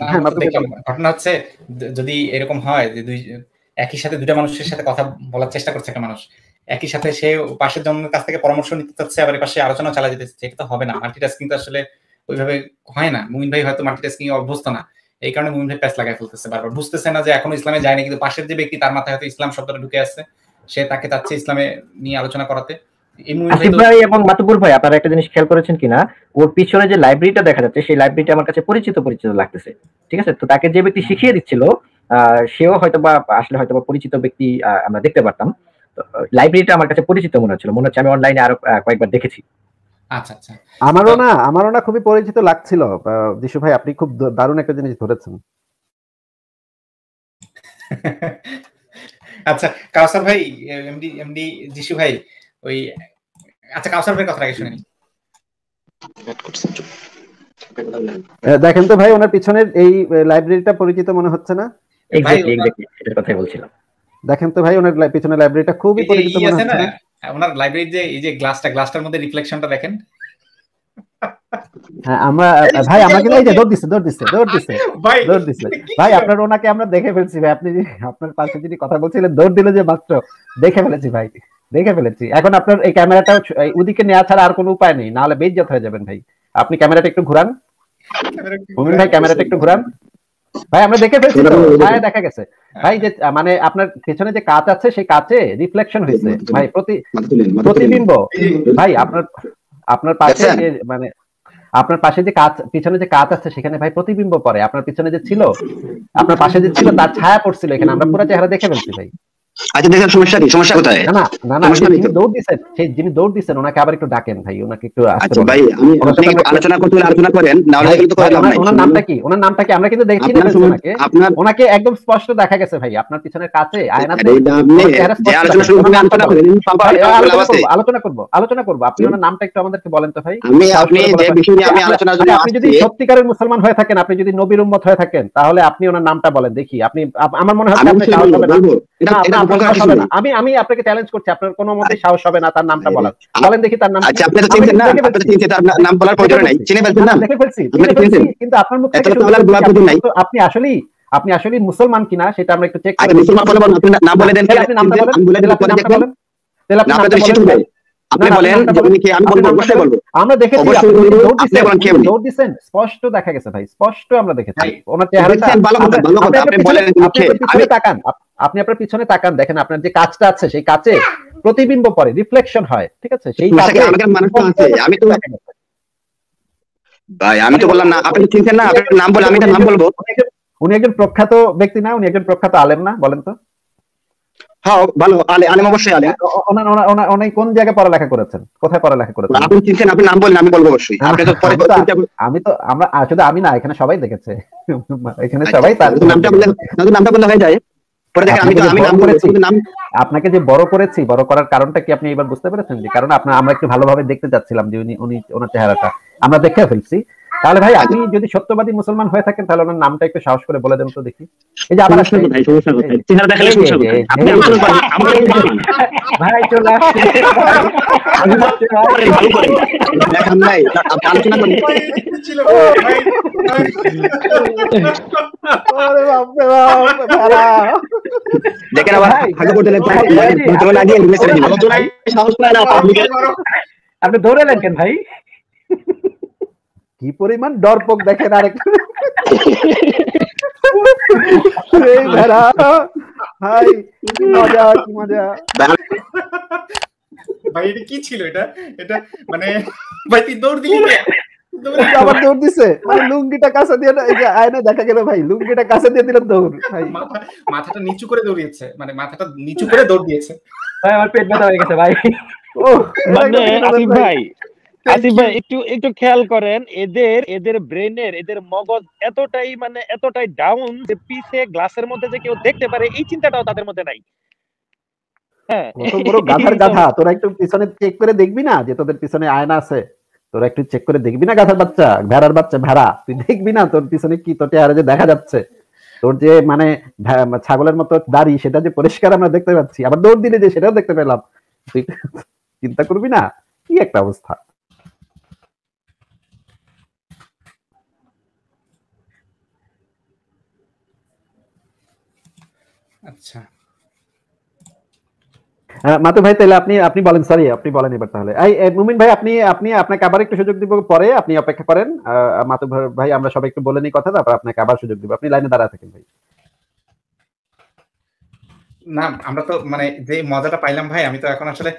[SPEAKER 2] হ্যাঁ ভাই,
[SPEAKER 4] ঘটনা হচ্ছে যদি এরকম হয় যে দুই একই সাথে দুটা মানুষের সাথে কথা বলার চেষ্টা করছে একটা মানুষ। একই সাথে সে পাশের জনের কাছ থেকে পরামর্শ নিতে চাচ্ছে, আবার পাশে আলোচনা চালা যেতে এটা তো হবে না। মাল্টিটাস্কিং তো আসলে ওইভাবে হয় না। মুমিন ভাই হয়তো মাল্টিটাস্কিং অভ্যস্ত না। এই কারণে মুমিন ভাই প্যাস লাগাই ফেলতেছে বারবার। বুঝতেছে না যে এখনও ইসলামে যায়নি, কিন্তু পাশের যে ব্যক্তি তার মাথায় হয়তো ইসলাম শব্দটা ঢুকে আছে। সে তাকে চাচ্ছে ইসলামে নিয়ে আলোচনা করাতে।
[SPEAKER 6] আসিফ ভাই এবং মাতুপুর ভাই আপনারা একটা জিনিস খেয়াল করেছেন কিনা? ওর পিছনে যে লাইব্রেরিটা দেখা যাচ্ছে সেই লাইব্রেরিটা আমার কাছে পরিচিত পরিচিত লাগতেছে। ঠিক আছে? তো তাকে যে ব্যক্তি শিখিয়ে দিচ্ছিল আহ, সেও হয়তো বা আসলে হয়তো বা পরিচিত ব্যক্তি আমরা দেখতে পারতাম। লাইব্রেরিটা আমার কাছে পরিচিত মনে হচ্ছিল। মনে হচ্ছে আমি অনলাইনে আরও কয়েকবার দেখেছি।
[SPEAKER 4] আচ্ছা আচ্ছা।
[SPEAKER 2] আমারও না আমারও না খুবই পরিচিত লাগছিল। যিশু ভাই আপনি খুব দারুণ একটা জিনিস ধরেছেন।
[SPEAKER 4] আচ্ছা কাউসার ভাই এমডি এমডি যিশু ভাই ওই আচ্ছা কাউসার ভাইয়ের কথা আগে শুনে
[SPEAKER 2] দেখেন তো ভাই ওনার পিছনের এই লাইব্রেরিটা পরিচিত মনে হচ্ছে না?
[SPEAKER 6] এটার কথাই বলছিলাম।
[SPEAKER 2] দেখেন তো ভাই ওনার পিছনের লাইব্রেরিটা খুবই
[SPEAKER 4] এই যে
[SPEAKER 2] পরিচিত মনে হচ্ছে
[SPEAKER 4] না?
[SPEAKER 2] না?
[SPEAKER 4] ওনার লাইব্রেরির যে এই যে গ্লাসটা গ্লাসটার মধ্যে রিফ্লেকশনটা দেখেন।
[SPEAKER 2] হ্যাঁ আমরা ভাই আমরা এই যে দৌড় দিচ্ছে দৌড় দিচ্ছে দৌড় দিচ্ছে
[SPEAKER 4] ভাই
[SPEAKER 2] দৌড় ভাই আপনার ওনাকে আমরা দেখে ফেলছি ভাই আপনি আপনার পাশে যিনি কথা বলছিলেন দৌড় দিলে যে মাত্র দেখে ফেলেছি ভাই। দেখে ফেলেছি। এখন আপনার এই ক্যামেরাটা ওদিকে নেওয়া ছাড়া আর কোনো উপায় নেই নাহলে বেইজ্জত হয়ে যাবেন ভাই। আপনি ক্যামেরাটা একটু ঘুরান। মুমিন ভাই ক্যামেরাটা একটু ঘুরান। ভাই আমরা দেখে ফেলছি হ্যাঁ দেখা গেছে। ভাই যে মানে আপনার পেছনে যে কাঁচ আছে সেই কাঁচে রিফ্লেকশন হয়েছে ভাই প্রতি প্রতিবিম্ব। ভাই আপনার আপনার পাশে যে মানে আপনার পাশে যে কাঁচ পিছনে যে কাঁচ আছে সেখানে ভাই প্রতিবিম্ব পড়ে। আপনার পিছনে যে ছিল আপনার পাশে যে ছিল তার ছায়া পড়ছিল এখানে। আমরা পুরো চেহারা দেখে ফেলছি ভাই।
[SPEAKER 5] আচ্ছা দেখেন সমস্যা কি? সমস্যা কোথায়?
[SPEAKER 2] না না না না যিনি দৌড় দিচ্ছেন সেই যিনি দৌড় দিচ্ছেন ওনাকে আবার একটু ডাকেন ভাই ওনাকে একটু
[SPEAKER 5] আচ্ছা ভাই আপনি আলোচনা করতে হলে আলোচনা করেন না হলে কিন্তু
[SPEAKER 2] ওনার- নামটা কি? ওনার নামটা কি? আমরা কিন্তু দেখছি
[SPEAKER 5] শুনুন,
[SPEAKER 2] ওনাকে।
[SPEAKER 5] আপনার
[SPEAKER 2] ওনাকে একদম স্পষ্ট দেখা গেছে ভাই আপনার পিছনের কাছে আয়নাতে
[SPEAKER 5] আপনি যে
[SPEAKER 2] স্পষ্ট
[SPEAKER 5] আলোচনা শুরু আলোচনা করেন
[SPEAKER 2] আলোচনা করব আলোচনা করব আলোচনা আপনি ওনার নামটা একটু আমাদেরকে বলেন তো ভাই।
[SPEAKER 5] আমি আপনি যে বিষয় নিয়ে আমি
[SPEAKER 2] আপনি-
[SPEAKER 5] জন্য
[SPEAKER 2] আপনি যদি সত্যিকারের মুসলমান হয়ে থাকেন আপনি যদি নবীর উম্মত হয়ে থাকেন তাহলে আপনি ওনার নামটা বলেন দেখি। আপনি আমার মনে
[SPEAKER 5] হয়
[SPEAKER 2] হচ্ছে আপনার
[SPEAKER 5] অবশ্যই
[SPEAKER 2] সাহস
[SPEAKER 5] বলব।
[SPEAKER 2] হবে না না,
[SPEAKER 5] না।
[SPEAKER 2] না। আমি আমি আপনাকে চ্যালেঞ্জ করছি আপনার কোনো মতে সাহস হবে না তার নামটা বলার। বলেন দেখি তার নাম
[SPEAKER 5] আচ্ছা আপনি তো চিনতেন না আপনি তো
[SPEAKER 2] ফেলছি।
[SPEAKER 5] তার নাম বলার প্রয়োজন নাই। চিনে ফেলছেন না?
[SPEAKER 2] দেখে ফেলছি। কিন্তু আপনার মুখ থেকে
[SPEAKER 5] তো বলার গোলাপ নাই।
[SPEAKER 2] আপনি- আসলেই আপনি আসলেই মুসলমান কিনা সেটা আমরা একটু চেক
[SPEAKER 5] আচ্ছা মুসলমান বলে বলুন আপনি নাম বলে দেন
[SPEAKER 2] আপনি নামটা? বলেন
[SPEAKER 5] বলে
[SPEAKER 2] আপনি
[SPEAKER 5] পরে দেখবেন
[SPEAKER 2] তাহলে আপনি
[SPEAKER 5] না আপনি
[SPEAKER 2] নামটা বলেন।
[SPEAKER 5] আপনি বলেন উনি কি? আমি বলব অবশ্যই বলব।
[SPEAKER 2] আমরা দেখেছি আপনি
[SPEAKER 5] বলেন কি
[SPEAKER 2] আপনি? স্পষ্ট দেখা গেছে ভাই স্পষ্ট আমরা দেখেছি। ওনার চেহারাটা
[SPEAKER 5] ভালো কথা, ভালো কথা,
[SPEAKER 2] আপনি
[SPEAKER 5] বলেন মুখে।
[SPEAKER 2] আপনার তাকান। আপনি আপনার পিছনে তাকান দেখেন আপনার যে কাজটা আছে সেই কাছে প্রতিবিম্ব পড়ে রিফ্লেকশন হয় ঠিক আছে? সেই কাছে
[SPEAKER 5] আমাদের মানুষ আছে, আমি তো- ভাই আমি তো বললাম না আপনি তো চিনতেন না আপনার নাম বলে আমি তো নাম বলব।
[SPEAKER 2] উনি একজন- উনি একজন প্রখ্যাত ব্যক্তি না উনি একজন প্রখ্যাত আলেম না বলেন তো।
[SPEAKER 5] হ্যাঁ ভালো আলে আলেম অবশ্যই আলেম।
[SPEAKER 2] উনি কোন জায়গায় পড়ালেখা করেছেন? কোথায় পড়ালেখা করেছেন?
[SPEAKER 5] আপনি চিনতেন আপনি নাম বলেন আমি বলব অবশ্যই। আপনি তো পরে
[SPEAKER 2] আমি তো- আমরা শুধু আমি না এখানে সবাই দেখেছে। এখানে
[SPEAKER 5] আচ্ছা,
[SPEAKER 2] সবাই তার
[SPEAKER 5] নামটা বললে নামটা বললে হয়ে যায়। পরে দেখেন আমি তো
[SPEAKER 2] আপনাকে
[SPEAKER 5] আমি
[SPEAKER 2] যে
[SPEAKER 5] নাম
[SPEAKER 2] বড় করেছি।
[SPEAKER 5] নাম
[SPEAKER 2] আপনাকে যে বড় করেছি বড় করার কারণটা কি আপনি এবার বুঝতে পেরেছেন? যে কারণ আপনার আমরা একটু ভালোভাবে দেখতে চাচ্ছিলাম যে উনি উনি ওনার চেহারাটা। আমরা দেখে ফেলছি। তাহলে ভাই আপনি যদি সত্যবাদী মুসলমান হয়ে থাকেন তাহলে ওনার নামটা একটু সাহস করে বলে দেন তো দেখি। এই যে আবার
[SPEAKER 5] সমস্যা
[SPEAKER 2] আসছে।
[SPEAKER 5] কোথায়? সমস্যা কোথায়? চেহারা দেখালে সমস্যা কোথায়? আপনি।
[SPEAKER 2] ভাই চলে আসছে।
[SPEAKER 5] ভালো করেন, ভালো। দেখান নাই আপনি আলোচনা করেন।
[SPEAKER 4] ছিল ভাই
[SPEAKER 2] ওরে বাপরে বাপ,
[SPEAKER 5] দেখেন আবার হাগা করতে বর্তমান
[SPEAKER 4] আলোচনায়
[SPEAKER 5] সাহস পায় না পাবলিকের
[SPEAKER 6] আপনি দৌড়ে এলেন কেন ভাই?
[SPEAKER 2] কি পরিমাণ ডরপোক দেখেন আরেক এই ভেড়া। ভাই কি মজা কি মজা।
[SPEAKER 4] ভাই এটা কি ছিল এটা? এটা মানে ভাই তুই দৌড় দিলি
[SPEAKER 2] আবার দৌড় দিছে। মানে লুঙ্গিটা কাছে দিয়ে এই যে আয়না দেখা গেল ভাই লুঙ্গিটা কাছে দিয়ে দিলাম দৌড় ভাই।
[SPEAKER 4] মাথাটা নিচু করে দৌড়িয়েছে। মানে মাথাটা নিচু করে দৌড় দিয়েছে।
[SPEAKER 6] ভাই আমার পেট ব্যথা হয়ে গেছে ভাই।
[SPEAKER 2] ও
[SPEAKER 3] মানে ভাই আসিফ ভাই একটু একটু খেয়াল করেন এদের এদের ব্রেনের এদের মগজ এতটাই মানে এতটাই ডাউন যে পিছে গ্লাসের মধ্যে যে কেউ দেখতে পারে এই চিন্তাটাও তাদের মধ্যে নাই। হ্যাঁ।
[SPEAKER 2] বড় গাধার গাধা তোরা একটু পিছনে চেক করে দেখবি না যে তোদের পিছনে আয়না আছে? তোরা একটু চেক করে দেখবি না গাধার বাচ্চা? ভেড়ার বাচ্চা ভেড়া তুই দেখবি না তোর পিছনে কি তোর চেহারা যে দেখা যাচ্ছে? তোর যে মানে ছাগলের মতো দাড়ি সেটা যে পরিষ্কার আমরা দেখতে পাচ্ছি আবার দৌড় দিলে যে সেটাও দেখতে পেলাম। তুই চিন্তা করবি না কি একটা অবস্থা?
[SPEAKER 4] আচ্ছা।
[SPEAKER 2] মাতু ভাই তাহলে আপনি আপনি বলেন সরি আপনি বলেন এবার তাহলে। এই মুমিন ভাই আপনি আপনি আপনাকে আবার একটু সুযোগ দিব পরে আপনি অপেক্ষা করেন। মাতু ভাই- ভাই আমরা সবাই একটু বলে নিই কথা তারপর আপনাকে আবার সুযোগ দিব। আপনি লাইনে দাঁড়া থাকেন ভাই।
[SPEAKER 4] না আমরা তো মানে যে মজাটা পাইলাম ভাই আমি তো এখন আসলে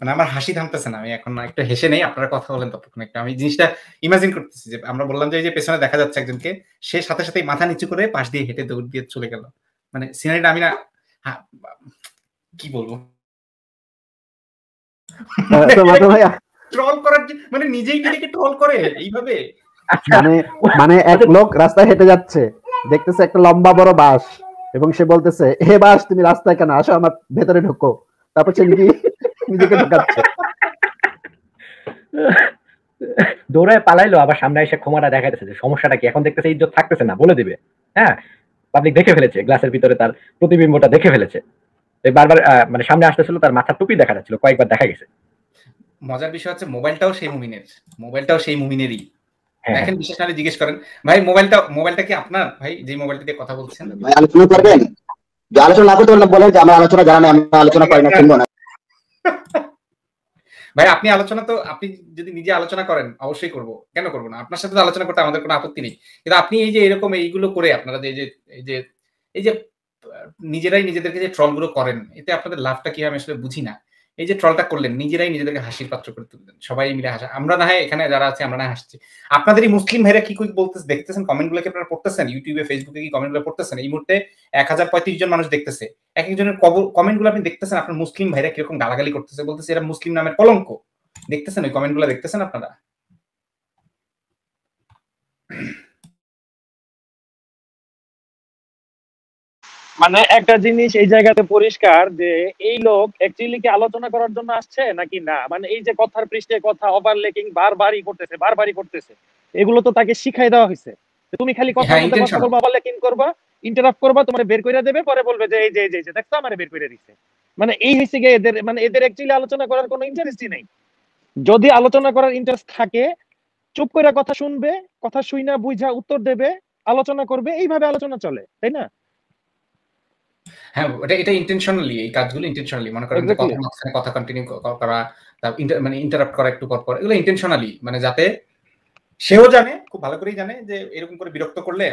[SPEAKER 4] মানে আমার হাসি থামতেছে না। আমি এখন একটু হেসে নেই আপনারা কথা বলেন ততক্ষণ একটু। আমি জিনিসটা ইমাজিন করতেছি যে আমরা বললাম যে এই যে পেছনে দেখা যাচ্ছে একজনকে সে সাথে সাথে মাথা নিচু করে পাশ দিয়ে হেঁটে দৌড় দিয়ে চলে গেল। মানে সিনারিটা আমি না কি বলব? ট্রল করার মানে নিজেই নিজেকে ট্রল করে এইভাবে।
[SPEAKER 2] মানে মানে এক লোক রাস্তায় হেঁটে যাচ্ছে দেখতেছে একটা লম্বা বড় বাস এবং সে বলতেছে হে বাস তুমি রাস্তায় কেন? আসো আমার ভেতরে ঢোকো। তারপর সে নিজে নিজেকে ঢোকাচ্ছে।
[SPEAKER 6] দৌড়ায় পালাইলো আবার সামনে এসে ক্ষমাটা দেখাইতেছে যে সমস্যাটা কি? এখন দেখতেছে ইজ্জত থাকতেছে না। বলে দিবে। হ্যাঁ? পাবলিক দেখে ফেলেছে গ্লাসের ভিতরে তার প্রতিবিম্বটা দেখে ফেলেছে। বারবার মানে সামনে আসতেছিল তার মাথার টুপি দেখা যাচ্ছিল কয়েকবার দেখা গেছে।
[SPEAKER 4] মজার বিষয় হচ্ছে মোবাইলটাও সেই মুমিনের মোবাইলটাও সেই মুমিনেরই।
[SPEAKER 6] হ্যাঁ।
[SPEAKER 4] দেখেন বিশেষ করে জিজ্ঞেস করেন ভাই মোবাইলটা মোবাইলটা কি আপনার? ভাই যে মোবাইলটা দিয়ে কথা বলছেন।
[SPEAKER 5] ভাই আলোচনা করবেন? যে আলোচনা না করতে বলেন যে আমার আলোচনা জানা নেই আমি আলোচনা করি না শুনব না।
[SPEAKER 4] ভাই, আপনি আলোচনা তো, আপনি যদি নিজে আলোচনা করেন, অবশ্যই করব। কেন করব না? আপনার সাথে আলোচনা করতে আমাদের কোনো আপত্তি নেই। কিন্তু আপনি এই যে এরকম এইগুলো করে আপনারা যে, এই যে এই যে নিজেরাই নিজেদেরকে যে ট্রলগুলো করেন, এতে আপনাদের লাভটা কি আমি আসলে বুঝি না। এই যে ট্রলটা করলেন, নিজেরাই নিজেদেরকে হাসির পাত্র করে তুললেন। সবাই মিলে হাসা আমরা না হয় এখানে যারা আছে, আমরা না হাসছি। আপনাদের এই মুসলিম ভাইরা কি কি বলতেছে, দেখতেছেন? কমেন্ট গুলোকে আপনারা পড়তেছেন? ইউটিউবে ফেসবুকে কি কমেন্টগুলো পড়তেছেন? এই মুহূর্তে এক হাজার পঁয়ত্রিশ জন মানুষ দেখতেছে। এক একজনের কমেন্টগুলো আপনি দেখতেছেন? আপনার মুসলিম ভাইরা কীরকম গালাগালি করতেছে বলতেছে, এরা মুসলিম নামের কলঙ্ক। দেখতেছেন? ওই কমেন্টগুলো দেখতেছেন আপনারা?
[SPEAKER 3] মানে একটা জিনিস এই জায়গাতে পরিষ্কার যে এই লোক অ্যাকচুয়ালি কি আলোচনা করার জন্য আসছে নাকি না? মানে এই যে কথার পৃষ্ঠে কথা ওভারলেকিং বারবারই করতেছে বারবারই করতেছে। এগুলো তো তাকে শিখাই দেওয়া হয়েছে। তুমি খালি কথা
[SPEAKER 4] হ্যাঁ,
[SPEAKER 3] বলতে কথা. বলবা ওভারলেকিং করবা ইন্টারাপ্ট করবা তোমার বের করে দেবে পরে বলবে যে এই যে এই যে দেখছ আমার বের করে দিচ্ছে মানে এই হয়েছে গিয়ে এদের মানে এদের অ্যাকচুয়ালি আলোচনা করার কোনো ইন্টারেস্টই নাই। যদি আলোচনা করার ইন্টারেস্ট থাকে চুপ করে কথা শুনবে কথা শুই না বুঝা উত্তর দেবে আলোচনা করবে এইভাবে আলোচনা চলে তাই না?
[SPEAKER 4] হ্যাঁ এটা এটা ইন্টেনশনালি এই কাজগুলো ইন্টেনশনালি মনে করেন কথা কথা কন্টিনিউ করা তারপর মানে ইন্টারাপ্ট করা একটু পর পর এগুলো ইন্টেনশনালি মানে যাতে সেও জানে খুব ভালো করেই জানে যে এরকম করে বিরক্ত করলে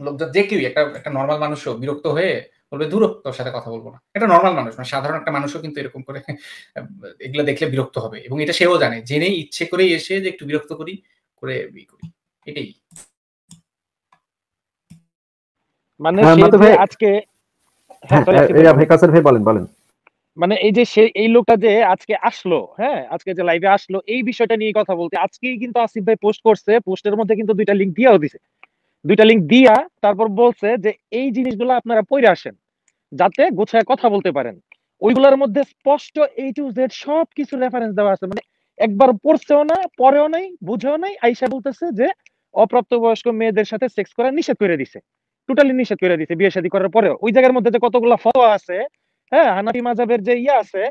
[SPEAKER 4] লোকজন যে কেউ একটা একটা নর্মাল মানুষও বিরক্ত হয়ে বলবে দূর তোর সাথে কথা বলব না। এটা নর্মাল মানুষ মানে সাধারণ একটা মানুষও কিন্তু এরকম করে এগুলো দেখলে বিরক্ত হবে এবং এটা সেও জানে জেনেই ইচ্ছে করেই এসে যে একটু বিরক্ত করি করে ই করি এটাই।
[SPEAKER 3] মানে
[SPEAKER 2] হ্যাঁ,
[SPEAKER 3] আজকে ভাই,
[SPEAKER 2] ভাই ভাই বলেন বলেন।
[SPEAKER 3] মানে এই যে সে এই লোকটা যে আজকে আসলো হ্যাঁ আজকে যে লাইভে আসলো এই বিষয়টা নিয়ে কথা বলতে আজকেই কিন্তু আসিফ ভাই পোস্ট করছে পোস্টের মধ্যে কিন্তু দুইটা দিয়েও দিছে। দুইটা লিংক দিয়া তারপর বলছে যে এই জিনিসগুলো আপনারা পড়ে আসেন যাতে গোছায় কথা বলতে পারেন। ওইগুলোর মধ্যে স্পষ্ট এই টু জেড সব কিছু রেফারেন্স দেওয়া আছে। মানে একবার পড়ছেও না পরেও নাই বুঝেও নাই আইসা বলতেছে যে অপ্রাপ্তবয়স্ক মেয়েদের সাথে সেক্স করা নিষেধ করে দিছে। টোটালি নিষেধ করে দিছে বিয়ে শাদী করার পরেও। ওই জায়গার মধ্যে যে কতগুলো ফতোয়া আছে হ্যাঁ হানাফি মাজাবের যে ইয়ে আছে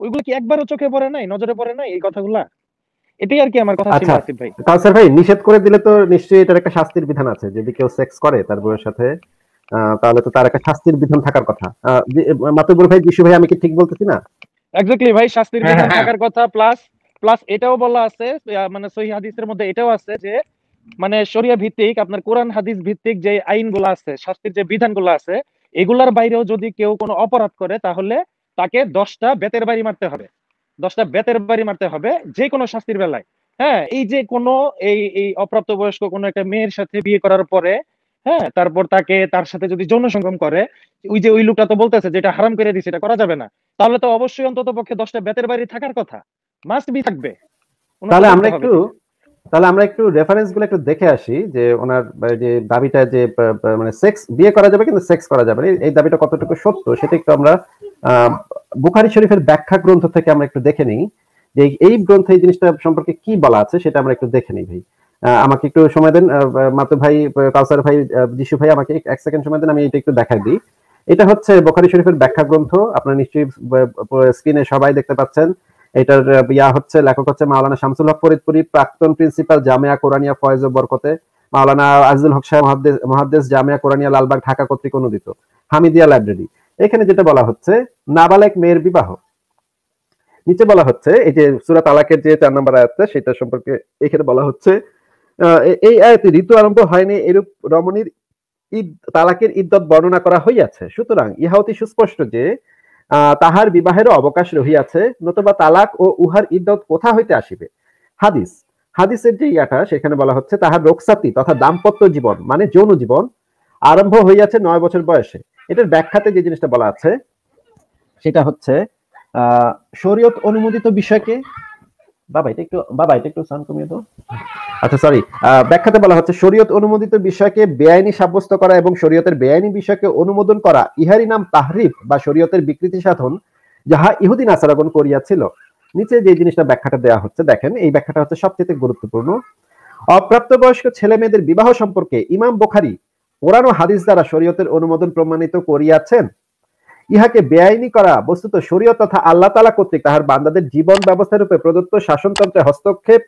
[SPEAKER 3] ওইগুলো কি একবারও চোখে পড়ে নাই নজরে পড়ে নাই এই কথাগুলা? এটাই আর কি আমার কথা ছিল
[SPEAKER 2] আচ্ছা।
[SPEAKER 3] আসিফ ভাই।
[SPEAKER 2] কাউসার ভাই নিষেধ করে দিলে তো নিশ্চয়ই এটার একটা শাস্তির বিধান আছে। যদি কেউ সেক্স করে তার বউয়ের সাথে তাহলে তো তার একটা শাস্তির বিধান থাকার কথা। মাতুবুর ভাই যিশু ভাই আমি কি ঠিক বলতেছি না?
[SPEAKER 3] এক্স্যাক্টলি ভাই শাস্তির
[SPEAKER 6] হ্যাঁ,
[SPEAKER 3] বিধান
[SPEAKER 4] হ্যাঁ।
[SPEAKER 3] থাকার কথা প্লাস প্লাস এটাও বলা আছে মানে সহি হাদিসের মধ্যে এটাও আছে যে মানে শরিয়া ভিত্তিক আপনার কোরআন হাদিস ভিত্তিক যে আইনগুলো আছে শাস্তির যে বিধানগুলো আছে এগুলার বাইরেও যদি কেউ কোনো অপরাধ করে তাহলে তাকে দশটা বেতের বাড়ি মারতে হবে। দশটা বেতের বাড়ি মারতে হবে যে কোনো শাস্তির বেলায়। হ্যাঁ এই যে কোনো এই এই অপ্রাপ্তবয়স্ক কোনো একটা মেয়ের সাথে বিয়ে করার পরে হ্যাঁ তারপর তাকে তার সাথে যদি যৌন সঙ্গম করে ওই যে ওই লোকটা তো বলতেছে যেটা হারাম করে দিছে এটা করা যাবে না। তাহলে তো অবশ্যই অন্তত পক্ষে দশটা বেতের বাড়ি থাকার কথা। মাস্ট বি থাকবে।
[SPEAKER 2] তাহলে আমরা একটু। তাহলে আমরা একটু রেফারেন্সগুলো একটু দেখে আসি যে ওনার যে দাবিটা যে মানে সেক্স বিয়ে করা যাবে কিন্তু সেক্স করা যাবে এই- দাবিটা কতটুকু সত্য সেটা একটু আমরা বুখারী শরীফের ব্যাখ্যা গ্রন্থ থেকে আমরা একটু দেখে নিই যে এই- গ্রন্থে এই জিনিসটা সম্পর্কে কি বলা আছে সেটা আমরা একটু দেখে নিই ভাই। আমাকে একটু সময় দেন মাতু ভাই আহ, কাউসার ভাই যিশু ভাই আমাকে এক সেকেন্ড সময় দেন আমি এটা একটু দেখাই দিই। এটা হচ্ছে বুখারী শরীফের ব্যাখ্যা গ্রন্থ আপনারা নিশ্চয়ই স্ক্রিনে সবাই দেখতে পাচ্ছেন। এটার ইয়া হচ্ছে, লেখক হচ্ছে মাওলানা শামসুল হক ফরিদপুরি, প্রাক্তন প্রিন্সিপাল জামিয়া কোরআনিয়া ফয়েজ বরকতে, মাওলানা আজিজুল হক সাহেব মহাদ্দেস জামিয়া কোরআনিয়া লালবাগ ঢাকা কর্তৃক অনুদিত, হামিদিয়া লাইব্রেরি। এখানে যেটা বলা হচ্ছে, নাবালেক মেয়ের বিবাহ। নিচে বলা হচ্ছে, এই যে সুরাত আলাকের যে চার নম্বর আয়াতটা সেটা সম্পর্কে এখানে বলা হচ্ছে এই আয়াতে ঋতু আরম্ভ হয়নি, এরূপ রমণীর ঈদ, তালাকের ইদ্যত বর্ণনা করা হইয়াছে। সুতরাং ইহা অতি সুস্পষ্ট যে তাহার বিবাহের অবকাশ রহিয়াছে, নতুবা তালাক ও উহার ইদ্যত কোথা হইতে আসিবে? হাদিস। হাদিসের যে ইয়াটা, সেখানে বলা হচ্ছে তাহার রোগসাতি তথা দাম্পত্য জীবন মানে যৌন জীবন, আরম্ভ হইয়াছে নয় বছর বয়সে। এটার ব্যাখ্যাতে যে জিনিসটা বলা আছে, সেটা হচ্ছে, আহ, শরীয়ত অনুমোদিত বিষয়কে বাবা এটা একটু বাবা এটা একটু সাউন্ড কমিয়ে দাও। আচ্ছা সরি ব্যাখ্যাতে বলা হচ্ছে, শরীয়ত অনুমোদিত বিষয়কে বেআইনি সাব্যস্ত করা এবং শরীয়তের বেআইনি বিষয়কে অনুমোদন করা ইহারই নাম তাহরিফ বা শরীয়তের বিকৃতি সাধন, যাহা ইহুদিন করিয়াছিল। নিচে যে জিনিসটা ব্যাখ্যাটা দেওয়া হচ্ছে, দেখেন, এই ব্যাখ্যাটা হচ্ছে সবচেয়ে গুরুত্বপূর্ণ। অপ্রাপ্তবয়স্ক ছেলে মেয়েদের বিবাহ সম্পর্কে ইমাম বোখারি কোরআন ও হাদিস দ্বারা শরীয়তের অনুমোদন প্রমাণিত করিয়াছেন। ইহাকে বেআইনি করা বস্তুত শরীয়ত তথা আল্লাহ তালা কর্তৃক তাহার বান্দাদের জীবন ব্যবস্থা রূপে প্রদত্ত শাসনতন্ত্রে হস্তক্ষেপ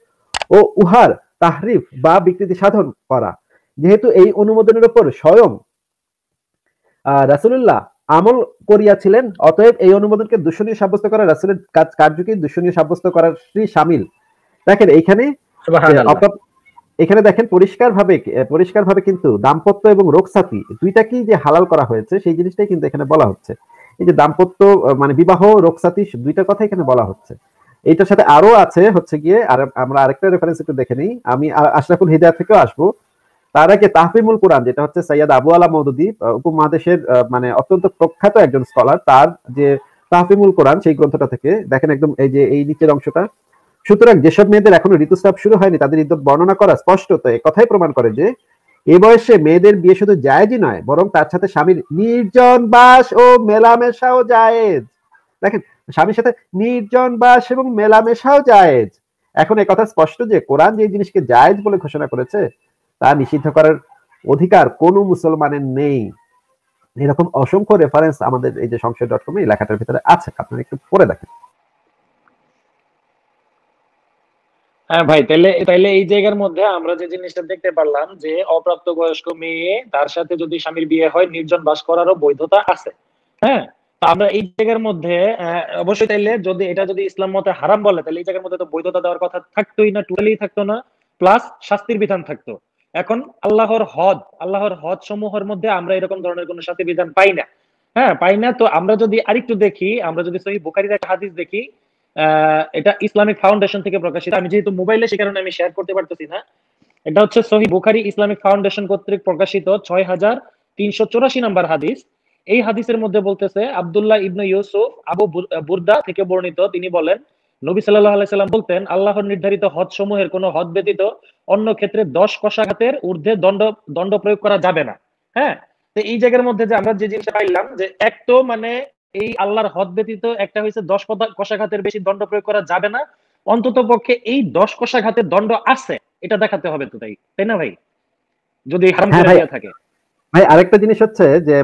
[SPEAKER 2] ও উহার তাহরিফ বা বিকৃতি সাধন করা। যেহেতু এই অনুমোদনের উপর স্বয়ং রাসুলুল্লাহ আমল করিয়াছিলেন অতএব এই অনুমোদনকে দূষণীয় সাব্যস্ত করা রাসুলের কাজ কার্যকে দূষণীয় সাব্যস্ত করার শ্রী সামিল। দেখেন এইখানে এখানে দেখেন পরিষ্কার ভাবে পরিষ্কার ভাবে কিন্তু দাম্পত্য এবং রোগসাতি দুইটাকেই যে হালাল করা হয়েছে সেই জিনিসটাই কিন্তু এখানে বলা হচ্ছে। এই যে দাম্পত্য মানে বিবাহ রোগসাতি দুইটা কথা এখানে বলা হচ্ছে। এইটার সাথে আরও আছে হচ্ছে গিয়ে, আর আমরা আরেকটা রেফারেন্স একটু দেখে নিই। আমি আশরাফুল হিদায়াত থেকেও আসব। তার আগে তাহফিমুল কোরআন, যেটা হচ্ছে সৈয়দ আবু আলা মৌদুদি উপমহাদেশের মানে অত্যন্ত প্রখ্যাত একজন স্কলার তার যে তাহফিমুল কোরআন, সেই গ্রন্থটা থেকে দেখেন একদম এই যে এই নিচের অংশটা। সুতরাং যেসব মেয়েদের এখনও ঋতুস্রাব শুরু হয়নি, তাদের ইদ্যত বর্ণনা করা স্পষ্ট, তো কথাই প্রমাণ করে যে এ বয়সে মেয়েদের বিয়ে শুধু জায়েজই নয়, বরং তার সাথে স্বামীর নির্জন বাস ও মেলামেশাও জায়েজ। দেখেন, স্বামীর সাথে নির্জন বাস এবং মেলামেশাও জায়েজ। এখন এই কথা স্পষ্ট যে কোরআন যে জিনিসকে জায়েজ বলে ঘোষণা করেছে, তা নিষিদ্ধ করার অধিকার কোনো মুসলমানের নেই। এরকম অসংখ্য রেফারেন্স আমাদের এই যে সংশয় ডট কম এই লেখাটার ভিতরে আছে। আপনারা একটু পড়ে দেখেন।
[SPEAKER 3] হ্যাঁ ভাই তাহলে তাইলে এই জায়গার মধ্যে আমরা যে জিনিসটা দেখতে পারলাম যে অপ্রাপ্ত বয়স্ক মেয়ে, তার সাথে যদি স্বামীর বিয়ে হয়, নির্জন বাস করারও বৈধতা আছে। হ্যাঁ? আমরা এই জায়গার মধ্যে অবশ্যই তাইলে যদি, এটা যদি ইসলাম মতে হারাম বলে তাহলে এই জায়গার মধ্যে তো বৈধতা দেওয়ার কথা থাকতোই না টোটালি থাকতো না প্লাস শাস্তির বিধান থাকতো। এখন আল্লাহর হদ আল্লাহর হদ সমূহের মধ্যে আমরা এরকম ধরনের কোনো শাস্তি বিধান পাই না। হ্যাঁ পাই না, তো আমরা যদি আরেকটু দেখি, আমরা যদি সহি বুখারির একটা হাদিস দেখি এটা ইসলামিক ফাউন্ডেশন থেকে প্রকাশিত। আমি যেহেতু মোবাইলে সে কারণে আমি শেয়ার করতে পারতেছি না। এটা হচ্ছে সহি বুখারি ইসলামিক ফাউন্ডেশন কর্তৃক প্রকাশিত ছয় হাজার তিনশো চৌরাশি নাম্বার হাদিস। এই হাদিসের মধ্যে বলতেছে, আব্দুল্লাহ ইবনে ইউসুফ আবু বুর্দা থেকে বর্ণিত, তিনি বলেন, নবী সাল্লাহ আলাইসাল্লাম বলতেন, আল্লাহর নির্ধারিত হদ সমূহের কোনো হদ ব্যতীত অন্য ক্ষেত্রে দশ কষাঘাতের ঊর্ধ্বে দণ্ড দণ্ড প্রয়োগ করা যাবে না। হ্যাঁ? তো এই জায়গার মধ্যে যে আমরা যে জিনিসটা পাইলাম যে এক তো মানে এই আল্লাহর হদ ব্যতীত একটা হয়েছে দশ কষাঘাতের বেশি দণ্ড প্রয়োগ করা যাবে না। অন্তত পক্ষে এই দশ কষাঘাতের দণ্ড আছে এটা দেখাতে হবে তো তাই। তাই না ভাই? যদি হারাম
[SPEAKER 2] হ্যাঁ
[SPEAKER 3] থাকে।
[SPEAKER 2] ভাই আরেকটা জিনিস হচ্ছে যে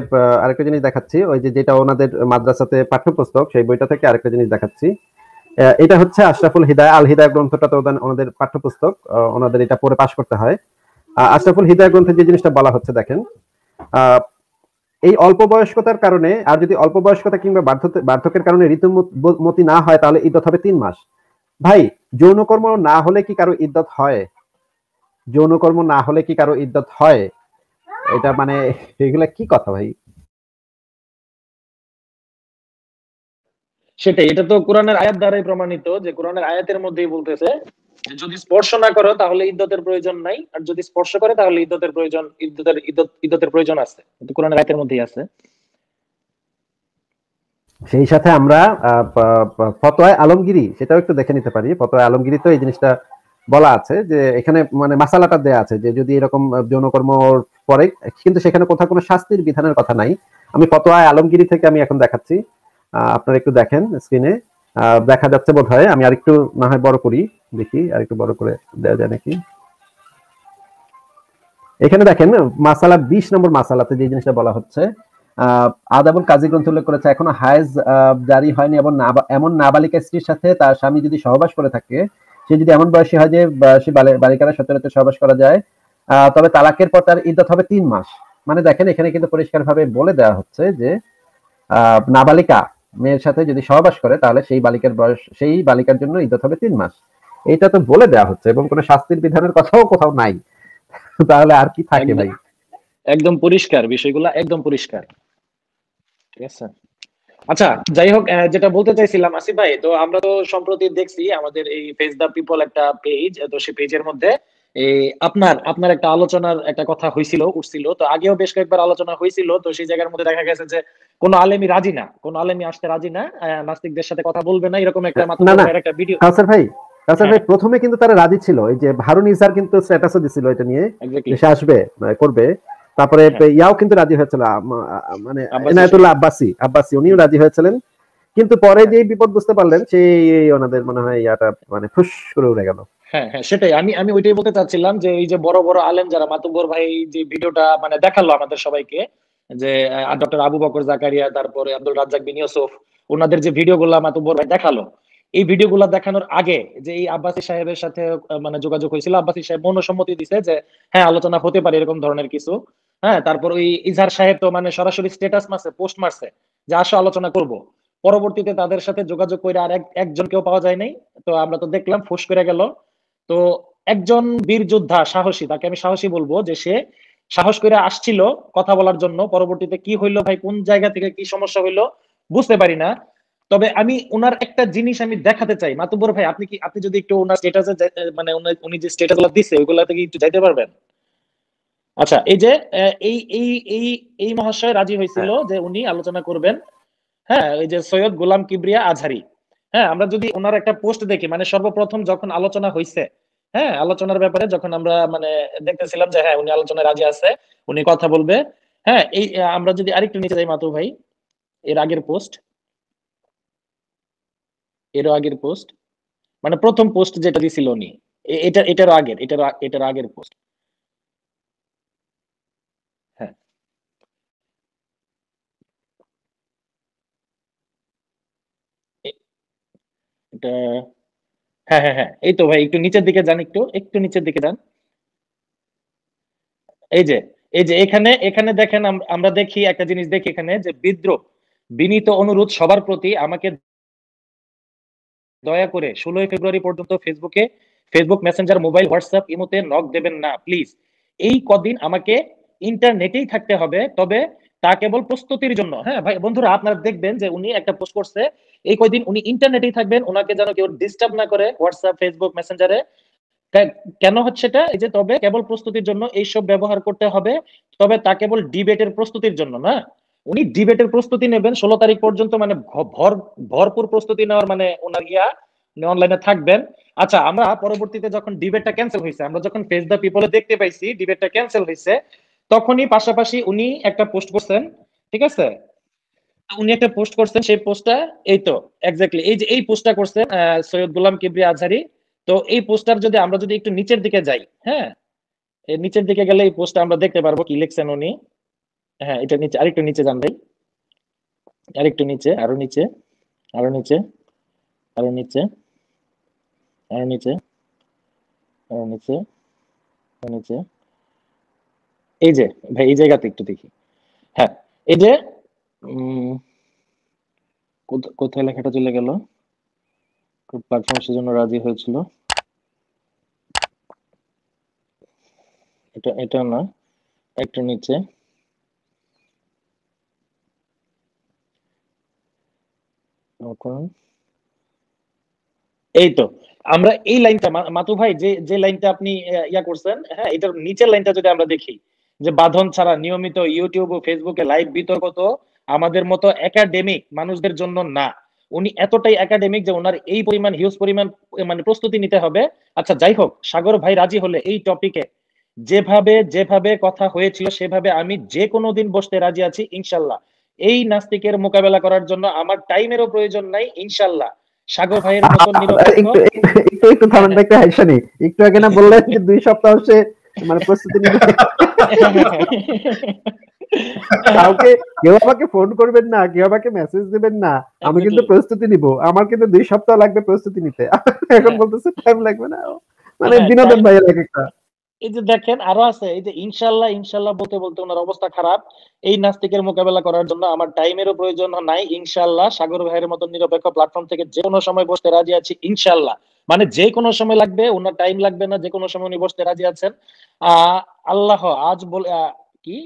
[SPEAKER 2] আরেকটা জিনিস দেখাচ্ছি ওই যে যেটা ওনাদের মাদ্রাসাতে পাঠ্যপুস্তক সেই বইটা থেকে আরেকটা জিনিস দেখাচ্ছি। এটা হচ্ছে আশরাফুল হিদায় আল হিদায় গ্রন্থটা তো ওনাদের পাঠ্যপুস্তক ওনাদের এটা পড়ে পাশ করতে হয়। আশরাফুল হিদায় গ্রন্থে যে জিনিসটা বলা হচ্ছে দেখেন। আহ, এই অল্প বয়স্কতার কারণে, আর যদি অল্প বয়স্কতা কিংবা বার্ধক্য- বার্ধক্যের কারণে ঋতুমতি না হয়, তাহলে ইদ্যত হবে তিন মাস। ভাই, যৌনকর্ম না হলে কি কারও ইদ্যত হয়? যৌনকর্ম না হলে কি কারও ইদ্যত হয়? এটা মানে এগুলা কি কথা ভাই?
[SPEAKER 3] সেটাই, এটা তো কোরআনের আয়াত দ্বারাই প্রমাণিত যে কোরআনের আয়াতের মধ্যেই বলতেছে যদি স্পর্শ না করো তাহলে ইদ্যতের প্রয়োজন নাই, আর যদি স্পর্শ করে তাহলে ইদ্যতের প্রয়োজন, ইদ্যতের ইদ্যতের প্রয়োজন আছে এটা কোরআনের আয়াতের মধ্যেই আছে।
[SPEAKER 2] সেই সাথে আমরা ফতোয়ায় আলমগিরি, সেটাও একটু দেখে নিতে পারি। ফতোয়ায় আলমগিরি তো এই জিনিসটা বলা আছে যে এখানে মানে মাসালাটা দেয়া আছে যে যদি এরকম যৌনকর্ম পরে, কিন্তু সেখানে কোথাও কোনো শাস্তির বিধানের কথা নাই। আমি ফতোয়ায় আলমগিরি থেকে আমি এখন দেখাচ্ছি। আপনারা একটু দেখেন স্ক্রিনে দেখা যাচ্ছে বোধ হয় আমি আরেকটু না হয় বড় করি, দেখি আরেকটু বড় করে দেওয়া যায় নাকি। এখানে দেখেন, মাসালা বিশ নম্বর মাসালাতে যে জিনিসটা বলা হচ্ছে আদাবুল কাজী গ্রন্থ উল্লেখ করেছে, এখনও হায়েজ জারি হয়নি এবং এমন নাবালিকা স্ত্রীর সাথে তার স্বামী যদি সহবাস করে থাকে, সে যদি এমন বয়সী হয় যে সে বালিকারা সচরাচর সহবাস করা যায় তবে তালাকের পর তার ইদ্যত হবে তিন মাস। মানে দেখেন, এখানে কিন্তু পরিষ্কারভাবে বলে দেওয়া হচ্ছে যে নাবালিকা মেয়ের সাথে যদি সহবাস করে তাহলে সেই বালিকার বয়স সেই বালিকার জন্য ইদ্যত হবে তিন মাস। এটা তো বলে দেওয়া হচ্ছে এবং কোনো শাস্তির বিধানের কথাও কোথাও নাই। তাহলে আর কি থাকে ভাই?
[SPEAKER 3] একদম পরিষ্কার বিষয়গুলো একদম পরিষ্কার। ঠিক আছে? আচ্ছা যাই হোক যেটা বলতে চাইছিলাম আসিফ ভাই তো আমরা তো সম্প্রতি দেখছি আমাদের এই ফেস দা পিপল একটা পেজ তো সেই পেজের মধ্যে আপনার আপনার একটা আলোচনার একটা কথা হয়েছিল উঠছিল। তো আগেও বেশ কয়েকবার আলোচনা হয়েছিল তো সেই জায়গার মধ্যে দেখা গেছে যে কোনো আলেমি রাজি না কোনো আলেমি আসতে রাজি না নাস্তিকদের সাথে কথা বলবে না এরকম একটা মাত্র। একটা ভিডিও
[SPEAKER 2] কাউসার ভাই কাউসার ভাই
[SPEAKER 3] হ্যাঁ।
[SPEAKER 2] প্রথমে কিন্তু তারা রাজি ছিল এই যে ভারুন ইসার কিন্তু স্ট্যাটাসও দিছিল এটা নিয়ে সে আসবে করবে। তারপরে
[SPEAKER 3] হ্যাঁ।
[SPEAKER 2] ইয়াও কিন্তু রাজি হয়েছিল মানে
[SPEAKER 3] আব্বাসি।
[SPEAKER 2] এনায়েতুল্লাহ আব্বাসি আব্বাসি উনিও রাজি হয়েছিলেন। কিন্তু পরে যে বিপদ বুঝতে পারলেন সেই ওনাদের মনে হয় ইয়াটা মানে ফুস করে উড়ে গেল।
[SPEAKER 3] হ্যাঁ হ্যাঁ সেটাই। আমি আমি ওইটাই বলতে চাচ্ছিলাম যে এই যে বড় বড় আলেম যারা ভাই যে ভিডিওটা মানে দেখাল আমাদের সবাইকে, যে ডক্টর আবু বকর জাকারিয়া, তারপরে আব্দুল রাজ্জাক বিন ইউসুফ, ওনাদের যে ভাই দেখাল, এই দেখানোর আগে যে এই আব্বাসী সাহেবের সাথে মানে যোগাযোগ হয়েছিল, আব্বাসী সাহেব মনোসম্মতি দিছে যে হ্যাঁ আলোচনা হতে পারে এরকম ধরনের কিছু। হ্যাঁ তারপর ওই ইজহার সাহেব তো মানে সরাসরি স্ট্যাটাস মারছে পোস্ট মারছে, যে আসো আলোচনা করব। পরবর্তীতে তাদের সাথে যোগাযোগ করে আর এক- একজনকেও পাওয়া যায় নাই। তো আমরা তো দেখলাম, ফুস করে গেল। তো একজন বীর যোদ্ধা সাহসী তাকে আমি সাহসী বলব যে সে সাহস করে আসছিল কথা বলার জন্য পরবর্তীতে কি হইল ভাই কোন জায়গা থেকে কি সমস্যা হইল বুঝতে পারি না। তবে আমি ওনার একটা জিনিস আমি দেখাতে চাই। মাতুব্বর ভাই আপনি কি আপনি যদি একটু ওনার স্ট্যাটাসে মানে উনি- যে স্ট্যাটাসগুলো দিচ্ছে ওইগুলা থেকে একটু যাইতে পারবেন? আচ্ছা এই যে এই এই এই এই মহাশয় রাজি হয়েছিল যে উনি আলোচনা করবেন হ্যাঁ এই যে সৈয়দ গোলাম কিবরিয়া আজহারি। হ্যাঁ আমরা যদি ওনার একটা পোস্ট দেখি মানে সর্বপ্রথম যখন আলোচনা হয়েছে হ্যাঁ আলোচনার ব্যাপারে যখন আমরা মানে দেখতেছিলাম যে হ্যাঁ উনি আলোচনায় রাজি আছে, উনি কথা বলবে। হ্যাঁ এই আমরা যদি আরেকটু নিচে যাই, মাতু ভাই, এর আগের পোস্ট। এরও আগের পোস্ট। মানে প্রথম পোস্ট যেটা দিছিল উনি এটা এটার আগের এটার এটার আগের পোস্ট। হ্যাঁ। এটা হ্যাঁ হ্যাঁ হ্যাঁ। এই তো ভাই, একটু নিচের দিকে যান একটু একটু নিচের দিকে যান। এই যে এই যে এখানে এখানে দেখেন আমরা দেখি একটা জিনিস দেখি এখানে যে বিদ্রোহ, বিনীত অনুরোধ সবার প্রতি আমাকে দয়া করে ষোলোই ফেব্রুয়ারি পর্যন্ত ফেসবুকে, ফেসবুক মেসেঞ্জার, মোবাইল, হোয়াটসঅ্যাপ, ইমোতে নক দেবেন না, প্লিজ। এই কদিন আমাকে ইন্টারনেটেই থাকতে হবে, তবে তা কেবল প্রস্তুতির জন্য। হ্যাঁ ভাই, বন্ধুরা, আপনারা দেখবেন যে উনি একটা পোস্ট করছে। এই কয়দিন উনি ইন্টারনেটেই থাকবেন, ওনাকে যেন কেউ ডিস্টার্ব না করে হোয়াটসঅ্যাপ ফেসবুক মেসেঞ্জারে কেন হচ্ছে এটা? এই যে তবে কেবল প্রস্তুতির জন্য এইসব ব্যবহার করতে হবে, তবে তা কেবল ডিবেটের প্রস্তুতির জন্য না। উনি ডিবেটের প্রস্তুতি নেবেন, ষোলো তারিখ পর্যন্ত মানে ভর, ভরপুর প্রস্তুতি নেওয়ার মানে ওনার ইয়া অনলাইনে থাকবেন। আচ্ছা আমরা পরবর্তীতে যখন ডিবেটটা ক্যান্সেল হয়েছে আমরা যখন ফেস দ্য পিপলে দেখতে পাইছি ডিবেটটা ক্যান্সেল হয়েছে তখনই পাশাপাশি উনি একটা পোস্ট করছেন, ঠিক আছে? উনি একটা পোস্ট করছেন, সেই পোস্টটা এই তো এক্স্যাক্টলি এই যে এই পোস্টটা করছেন সৈয়দ গোলাম কিবরি আজহারি, তো এই পোস্টার যদি আমরা যদি একটু নিচের দিকে যাই হ্যাঁ? নিচের দিকে গেলে এই পোস্টটা আমরা দেখতে পারব কি লিখছেন উনি। হ্যাঁ এটা নিচে, আরেকটু নিচে যান ভাই। আরেকটু নিচে, আরও নিচে আরও নিচে আরও নিচে আরও নিচে আরও নিচে আরও নিচে। এই যে, ভাই, এই জায়গাতে একটু দেখি। হ্যাঁ এই যে কোথায় লেখাটা চলে গেল? প্ল্যাটফর্ম রাজি হয়েছিল। এটা এটা না, একটু নিচে। এই তো, আমরা এই লাইনটা মাতু ভাই, যে যে লাইনটা আপনি ইয়া করছেন হ্যাঁ এটার নিচের লাইনটা যদি আমরা দেখি যে বাঁধন ছাড়া নিয়মিত ইউটিউব ও ফেসবুকে লাইভ বিতর্ক তো আমাদের মতো একাডেমিক মানুষদের জন্য না। উনি এতটাই একাডেমিক যে ওনার এই পরিমাণ হিউজ পরিমাণ মানে প্রস্তুতি নিতে হবে। আচ্ছা যাই হোক সাগর ভাই রাজি হলে এই টপিকে যেভাবে যেভাবে কথা হয়েছিল সেভাবে আমি যে কোনো দিন বসতে রাজি আছি ইনশাল্লাহ। এই নাস্তিকের মোকাবেলা করার জন্য আমার টাইমেরও প্রয়োজন নাই ইনশাল্লাহ। সাগর ভাইয়ের মতন নিরপেক্ষ
[SPEAKER 2] একটু একটু- একটু থামেন ভাই, একটু হাইসানি একটু আগে না বললেন যে দুই সপ্তাহ সে মানে প্রস্তুতি নিবে। কাউকে কেউ আমাকে ফোন করবেন না কেউ আমাকে মেসেজ দিবেন না আমি কিন্তু প্রস্তুতি নিব। আমার কিন্তু দুই সপ্তাহ লাগবে প্রস্তুতি নিতে। এখন
[SPEAKER 3] হ্যাঁ।
[SPEAKER 2] বলতেছে টাইম লাগবে না। মানে
[SPEAKER 3] হ্যাঁ,
[SPEAKER 2] বিনোদন ভাইয়ের এক একটা।
[SPEAKER 3] এই যে দেখেন, আরও আছে, এই যে ইনশাল্লাহ ইনশাল্লাহ বলতে বলতে ওনার অবস্থা খারাপ। এই নাস্তিকের মোকাবেলা করার জন্য আমার টাইমেরও প্রয়োজন নাই, ইনশাল্লাহ। সাগর ভাইয়ের মতন নিরপেক্ষ প্ল্যাটফর্ম থেকে যে কোনো সময় বসতে রাজি আছি, ইনশাল্লাহ। মানে যে কোনো সময় লাগবে, ওনার টাইম লাগবে না, যে কোনো সময় উনি বসতে রাজি আছেন। আহ, আল্লাহ, আজ বলে কি?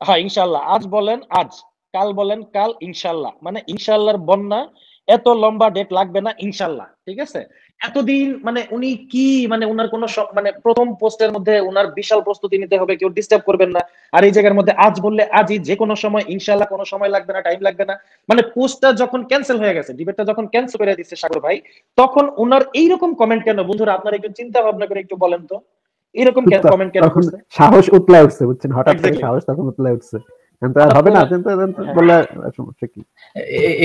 [SPEAKER 3] হ্যাঁ ইনশাল্লাহ। আজ বলেন, আজ। কাল বলেন, কাল, ইনশাল্লাহ। মানে ইনশাল্লাহর বন্যা এত লম্বা ডেট লাগবে না, ইনশাল্লাহ। ঠিক আছে? এতদিন মানে উনি কি মানে উনার কোনো মানে প্রথম পোস্টের মধ্যে উনার বিশাল প্রস্তুতি নিতে হবে কেউ ডিস্টার্ব করবেন না। আর এই জায়গার মধ্যে আজ বললে আজই যে কোনো সময় ইনশাল্লাহ কোনো সময় লাগবে না টাইম লাগবে না। মানে পোস্টটা যখন ক্যান্সেল হয়ে গেছে ডিবেটটা যখন ক্যান্সেল করে দিচ্ছে সাগর ভাই তখন উনার এইরকম কমেন্ট কেন? বন্ধুরা আপনারা একটু চিন্তা ভাবনা করে একটু বলেন তো। এরকম কমেন্ট কেন
[SPEAKER 2] সাহস উতলায় উঠছে বুঝছেন? হঠাৎ করে সাহস তখন উতলায় উঠছে। কিন্তু আর হবে না কিন্তু বললে সমস্যা কি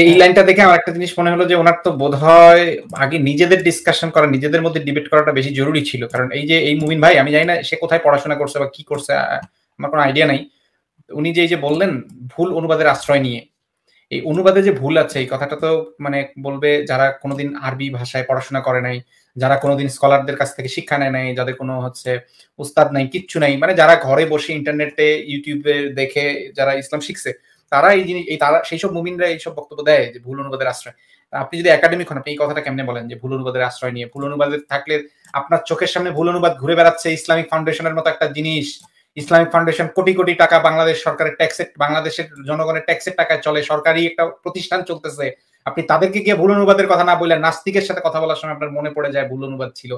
[SPEAKER 4] এই লাইনটা দেখে আমার একটা জিনিস মনে হলো যে ওনার তো বোধ হয় আগে নিজেদের ডিসকাশন করা নিজেদের মধ্যে ডিবেট করাটা বেশি জরুরি ছিল। কারণ এই যে এই মুমিন ভাই আমি জানি না সে কোথায় পড়াশোনা করছে বা কি করছে আমার কোনো আইডিয়া নাই। উনি যে এই যে বললেন ভুল অনুবাদের আশ্রয় নিয়ে এই অনুবাদে যে ভুল আছে, এই কথাটা তো মানে বলবে যারা কোনোদিন আরবি ভাষায় পড়াশোনা করে নাই, যারা কোনোদিন স্কলারদের কাছ থেকে শিক্ষা নেয় নাই, যাদের কোনো হচ্ছে উস্তাদ নাই, কিচ্ছু নাই মানে যারা ঘরে বসে ইন্টারনেটে ইউটিউবে দেখে যারা ইসলাম শিখছে, তারা এই জিনিস, এই তারা, সেই সব মুমিনরা এইসব বক্তব্য দেয় যে ভুল অনুবাদের আশ্রয়। আপনি যদি একাডেমিক হন, আপনি এই কথাটা কেমনে বলেন যে ভুল অনুবাদের আশ্রয় নিয়ে? ভুল অনুবাদের থাকলে আপনার চোখের সামনে ভুল অনুবাদ ঘুরে বেড়াচ্ছে, ইসলামিক ফাউন্ডেশনের মতো একটা জিনিস। ইসলামিক ফাউন্ডেশন কোটি কোটি টাকা বাংলাদেশ সরকারের ট্যাক্সের বাংলাদেশের জনগণের ট্যাক্সের টাকায় চলে। সরকারি একটা প্রতিষ্ঠান চলতেছে। আপনি তাদেরকে গিয়ে ভুল অনুবাদের কথা না বললে নাস্তিকের সাথে কথা বলার সময় আপনার মনে পড়ে যায় ভুল অনুবাদ ছিল।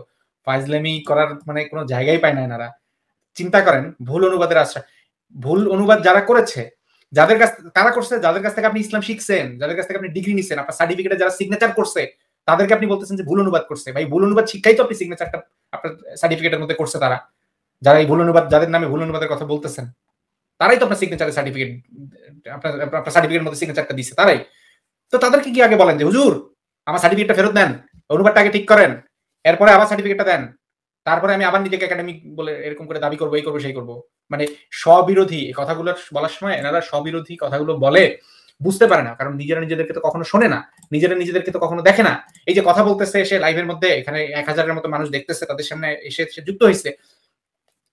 [SPEAKER 4] ফাইজলামি করার মানে কোনো জায়গায় পায় না এনারা। চিন্তা করেন, ভুল অনুবাদের আশ্রয়। ভুল অনুবাদ যারা করেছে, যাদের কাছ, তারা করছে, যাদের কাছ থেকে আপনি ইসলাম শিখছেন, যাদের কাছ থেকে আপনি ডিগ্রি নিছেন, আপনার সার্টিফিকেটে যারা সিগনেচার করছে, তাদেরকে আপনি বলতেছেন যে ভুল অনুবাদ করছে। ভাই, ভুল অনুবাদ শিক্ষাই তো আপনি সিগনেচারটা আপনার সার্টিফিকেটের মধ্যে করছে তারা। যারা এই ভুল অনুবাদ যাদের নামে ভুল অনুবাদের কথা বলতেছেন, তারাই তো আপনার সিগনেচারের সার্টিফিকেট আপনার আপনার সার্টিফিকেটের মধ্যে সিগনেচারটা দিচ্ছে তারাই। তো তাদেরকে কি আগে বলেন যে, হুজুর, আমার সার্টিফিকেটটা ফেরত দেন, অনুবাদটা আগে ঠিক করেন, এরপরে আবার সার্টিফিকেটটা দেন, তারপরে আমি আবার নিজেকে একাডেমিক বলে এরকম করে দাবি করব, এই করব, সেই করব। মানে স্ববিরোধী এই কথাগুলো বলার সময় এনারা স্ববিরোধী কথাগুলো বলে, বুঝতে পারে না। কারণ নিজেরা নিজেদেরকে তো কখনো শোনে না, নিজেরা নিজেদেরকে তো কখনো দেখে না। এই যে কথা বলতেছে সে লাইভের মধ্যে, এখানে এক হাজারের মতো মানুষ দেখতেছে, তাদের সামনে এসে যুক্ত হয়েছে।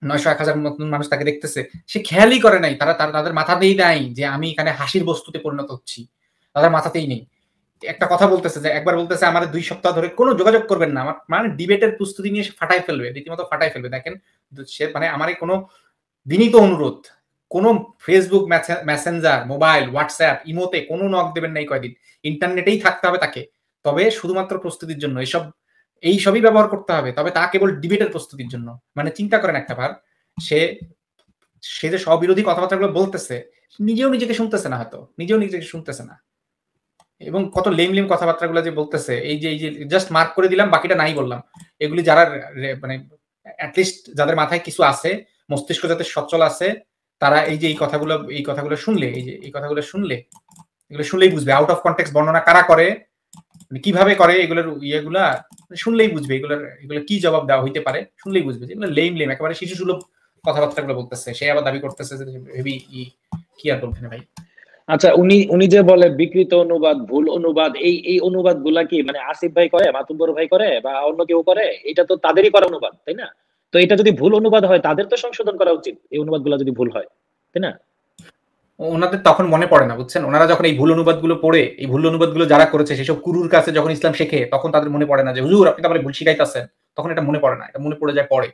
[SPEAKER 4] নয়শো এক হাজার মতন মানুষ তাকে দেখতেছে, সে খেয়ালই করে নাই। তারা তাদের মাথাতেই নাই যে আমি এখানে হাসির বস্তুতে পরিণত হচ্ছি। তাদের মাথাতেই নেই। একটা কথা বলতেছে যে, একবার বলতেছে আমাদের দুই সপ্তাহ ধরে কোনো যোগাযোগ করবেন না। আমার মানে ডিবেটের প্রস্তুতি নিয়ে সে ফাটাই ফেলবে, রীতিমতো ফাটাই ফেলবে। দেখেন, সে মানে আমার কোনো বিনীত অনুরোধ, কোনো ফেসবুক মেসেঞ্জার মোবাইল হোয়াটসঅ্যাপ ইমোতে কোনো নক দেবেন না এই কয়দিন। ইন্টারনেটেই থাকতে হবে তাকে। তবে শুধুমাত্র প্রস্তুতির জন্য, এসব এই সবই ব্যবহার করতে হবে। তবে তা কেবল ডিবেটের প্রস্তুতির জন্য। মানে চিন্তা করেন একটা বার সে সে যে স্ববিরোধী কথাবার্তাগুলো বলতেছে নিজেও নিজেকে শুনতেছে না হয়তো। নিজেও নিজেকে শুনতেছে না। এবং কত লেম লেম কথাবার্তাগুলো যে বলতেছে, এই যে এই যে জাস্ট মার্ক করে দিলাম, বাকিটা নাই বললাম। এগুলি যারা মানে অ্যাটলিস্ট যাদের মাথায় কিছু আছে, মস্তিষ্ক যাতে সচল আছে, তারা এই যে, এই কথাগুলো এই কথাগুলো শুনলে, এই যে, এই কথাগুলো শুনলে, এগুলো শুনলেই বুঝবে। আউট অফ কন্টেক্স বর্ণনা কারা করে কীভাবে করে এগুলোর ইয়েগুলা? মানে শুনলেই বুঝবে এগুলোর, এগুলো কি জবাব দেওয়া হইতে পারে, শুনলেই বুঝবে যেগুলো লেম লেম একেবারে শিশু সুলভ কথাবার্তাগুলো বলতেছে। সে আবার দাবি করতেছে যে হেভি কি আর বলবেন ভাই?
[SPEAKER 3] আচ্ছা উনি উনি যে বলে বিকৃত অনুবাদ, ভুল অনুবাদ, এই এই অনুবাদগুলা কি মানে আসিফ ভাই করে মাতুব্বর ভাই করে, বা অন্য কেউ করে? এটা তো তাদেরই করা অনুবাদ, তাই না? তো এটা যদি ভুল অনুবাদ হয়, তাদের তো সংশোধন করা উচিত, এই অনুবাদগুলা যদি ভুল হয়, তাই না?
[SPEAKER 4] ওনাদের তখন মনে পড়ে না, বুঝছেন? ওনারা যখন এই ভুল অনুবাদগুলো পড়ে, এই ভুল অনুবাদগুলো যারা করেছে, সেসব কুরুর কাছে যখন ইসলাম শেখে, তখন তাদের মনে পড়ে না যে, হুজুর, আপনি তো আমার ভুল শিখাইতেছেন। তখন এটা মনে পড়ে না, এটা মনে পড়ে যায় পরে।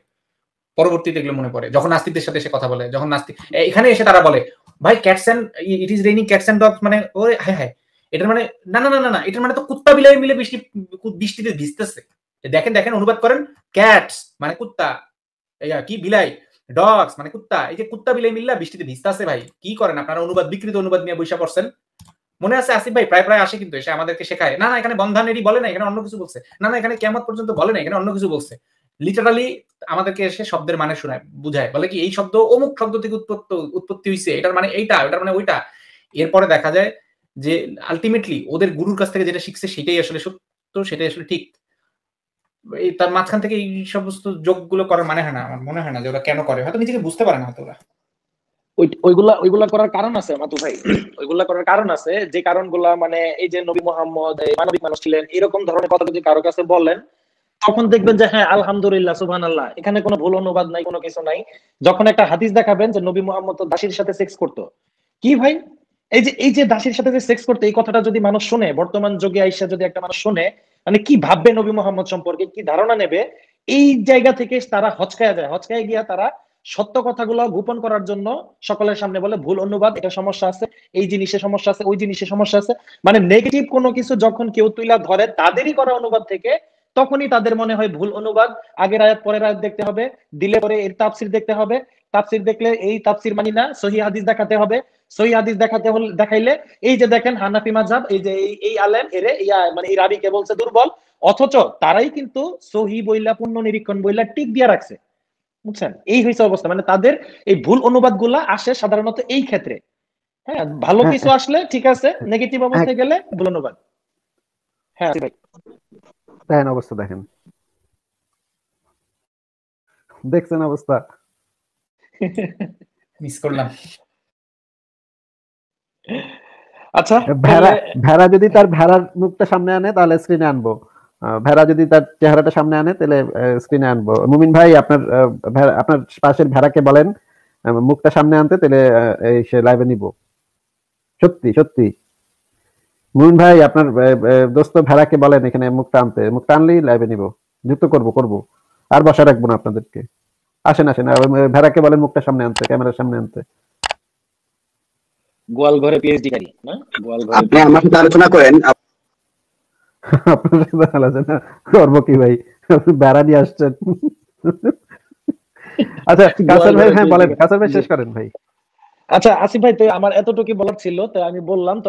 [SPEAKER 4] পরবর্তীতে এগুলো মনে পড়ে। যখন নাস্তিকদের সাথে এসে কথা বলে, যখন নাস্তিক এখানে এসে তারা বলে, ভাই cats and it is raining cats and dogs মানে ওরে হ্যাঁ হ্যাঁ। এটার মানে না না না না না, এটার মানে তো কুত্তা বিলাই মিলে বৃষ্টি বৃষ্টিতে ভিজতেছে। দেখেন দেখেন, অনুবাদ করেন ক্যাটস মানে কুত্তা। কি বিলাই ডগস মানে কুত্তা। এই যে কুত্তা বিলাই মিল্লা, বৃষ্টিতে ভিজতেছে ভাই। কি করেন আপনারা? অনুবাদ, বিকৃত অনুবাদ নিয়ে বৈশা পড়ছেন? মনে আছে আসিফ ভাই? প্রায় প্রায় আসে কিন্তু, এসে আমাদেরকে শেখায়। না না, এখানে বন্ধানেরই বলে না, এখানে অন্য কিছু বলছে। না না, এখানে কেমন পর্যন্ত বলে না, এখানে অন্য কিছু বলছে। লিটারালি আমাদেরকে এসে শব্দের মানে শোনায়, বুঝায়। বলে কি, এই শব্দ অমুক শব্দ থেকে উৎপত্তি উৎপত্তি হয়েছে এটার মানে এইটা, এটার মানে ওইটা। এরপরে দেখা যায় যে আলটিমেটলি ওদের গুরুর কাছ থেকে যেটা শিখছে, সেটাই আসলে সত্য, সেটাই আসলে ঠিক। তার মাঝখান থেকে এই সমস্ত যোগগুলো করার মানে হয় না, আমার মনে হয় না যে ওরা কেন করে। হয়তো নিজেকে বুঝতে পারে না হয়তো ওরা।
[SPEAKER 3] ওইগুলা ওইগুলা করার কারণ আছে, মাতু ভাই। ওইগুলা করার কারণ আছে, যে মানে এই যে নবী মোহাম্মদ মানবিক মানুষ ছিলেন, এরকম ধরনের কথা যদি কারও কাছে বলেন, তখন দেখবেন যে হ্যাঁ আলহামদুলিল্লাহ সুবহান আল্লাহ এখানে কোনো ভুল অনুবাদ নাই, কোনো কিছু নাই। যখন একটা হাদিস দেখাবেন যে নবী মোহাম্মদ দাসীর সাথে সেক্স করতো। কি ভাই? এই যে এই যে দাসীর সাথে যে সেক্স করতো, এই কথাটা যদি মানুষ শুনে, বর্তমান যুগে আইসা যদি একটা মানুষ শুনে মানে কি ভাববে নবী মোহাম্মদ সম্পর্কে? কি ধারণা নেবে? এই জায়গা থেকে তারা হচকায়া যায়। হচকায় গিয়া তারা সত্য কথাগুলো গোপন করার জন্য সকলের সামনে বলে, ভুল, অনুবাদ, এটা সমস্যা আছে, এই জিনিসে সমস্যা আছে, ওই জিনিসে সমস্যা আছে। মানে নেগেটিভ কোনো কিছু যখন কেউ তুইলা ধরে তাদেরই করা অনুবাদ থেকে, তখনই তাদের মনে হয় ভুল অনুবাদ। আগের আয়াত, পরের আয়াত দেখতে হবে, দিলে পরে এর তাফসির দেখতে হবে। তাফসির দেখলে এই তাফসির মানি না, সহি হাদিস দেখাতে হবে। সহি হাদিস দেখাতে হলে দেখাইলে এই যে দেখেন হানাফি মাযহাব এই যে এই- আলেম এরে ইয়া মানে এই রাবিকে বলছে দুর্বল অথচ তারাই কিন্তু সহি বইলা পূর্ণ নিরীক্ষণ বইলা টিক দিয়া রাখছে। বুঝছেন? এই হয়েছে অবস্থা। মানে তাদের এই ভুল অনুবাদগুলা আসে সাধারণত এই ক্ষেত্রে। হ্যাঁ ভালো
[SPEAKER 2] হ্যাঁ,
[SPEAKER 3] কিছু আসলে ঠিক আছে নেগেটিভ অবস্থায় গেলে ভুল অনুবাদ। হ্যাঁ ভাই।
[SPEAKER 2] দেখেন অবস্থা দেখেন। দেখছেন অবস্থা?
[SPEAKER 4] মিস করলাম।
[SPEAKER 3] আচ্ছা
[SPEAKER 2] ভেড়া ভেড়া যদি তার ভেড়ার মুখটা সামনে আনে তাহলে স্ক্রিনে আনব। ভেড়া যদি তার চেহারাটা সামনে আনে তাহলে স্ক্রিনে আনব। মুমিন ভাই আপনার আপনার পাশের ভেড়াকে বলেন মুখটা সামনে আনতে তাহলে এই সে লাইভে নিব। সত্যি সত্যি। মুমিন ভাই আপনার দোস্ত ভেড়াকে বলেন এখানে মুখটা আনতে। মুখটা আনলেই লাইভে নিব। যুক্ত করব করব। আর বসা রাখব না আপনাদেরকে। আসেন আসেন। ভেড়াকে বলেন মুখটা সামনে আনতে ক্যামেরার সামনে আনতে।
[SPEAKER 3] গোয়াল ঘরে পিএইচডি কারি না? গোয়াল ঘরে
[SPEAKER 5] আপনি আমার সাথে আলোচনা করেন
[SPEAKER 2] আপনার সাথে আলোচনা করব কি ভাই? বেড়া নিয়ে আসছেন। আচ্ছা কাসার ভাই হ্যাঁ বলেন কাসার ভাই শেষ করেন ভাই।
[SPEAKER 3] আচ্ছা আসিফ ভাই তো আমার এতটুকু বলার ছিল তো আমি বললাম তো